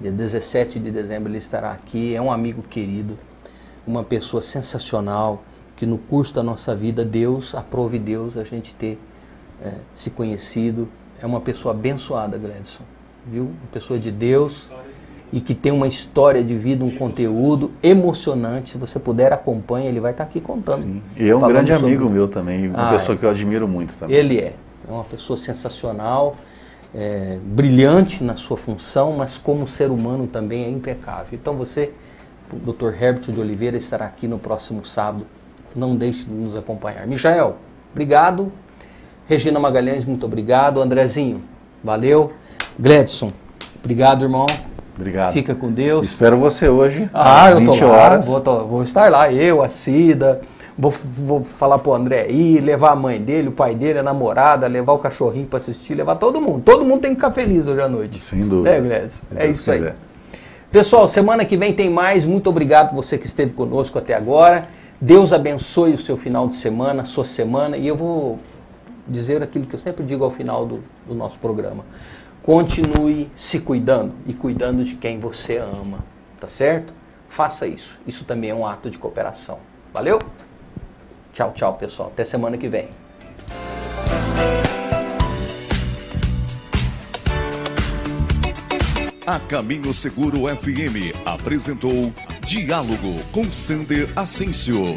Dia 17 de dezembro ele estará aqui. É um amigo querido, uma pessoa sensacional, que no curso da nossa vida, Deus, aprove Deus a gente ter é, se conhecido. É uma pessoa abençoada, Gledson, viu? Uma pessoa de Deus e que tem uma história de vida, um conteúdo emocionante. Se você puder, acompanhe, ele vai estar aqui contando. E é um grande sobre- amigo meu também, uma Ah, pessoa é. que eu admiro muito também. Ele é. É uma pessoa sensacional, é, brilhante na sua função, mas como ser humano também é impecável. Então você, o Dr. Herbert de Oliveira, estará aqui no próximo sábado. Não deixe de nos acompanhar. Michael, obrigado. Regina Magalhães, muito obrigado. Andrezinho, valeu. Gledson, obrigado, irmão. Obrigado. Fica com Deus. Espero você hoje, Ah, às eu tô 20 lá, horas. Vou, tô- vou estar lá, eu, a Cida. Vou, vou falar pro André ir, levar a mãe dele, o pai dele, a namorada, levar o cachorrinho para assistir, levar todo mundo. Todo mundo tem que ficar feliz hoje à noite. Sem dúvida. Né, Gledson? Se É isso aí. quiser. Pessoal, semana que vem tem mais. Muito obrigado você que esteve conosco até agora. Deus abençoe o seu final de semana, sua semana. E eu vou dizer aquilo que eu sempre digo ao final do, do nosso programa. Continue se cuidando e cuidando de quem você ama, tá certo? Faça isso. Isso também é um ato de cooperação. Valeu? Tchau, tchau, pessoal. Até semana que vem. A Caminho Seguro FM apresentou Diálogo com Sander Asensio.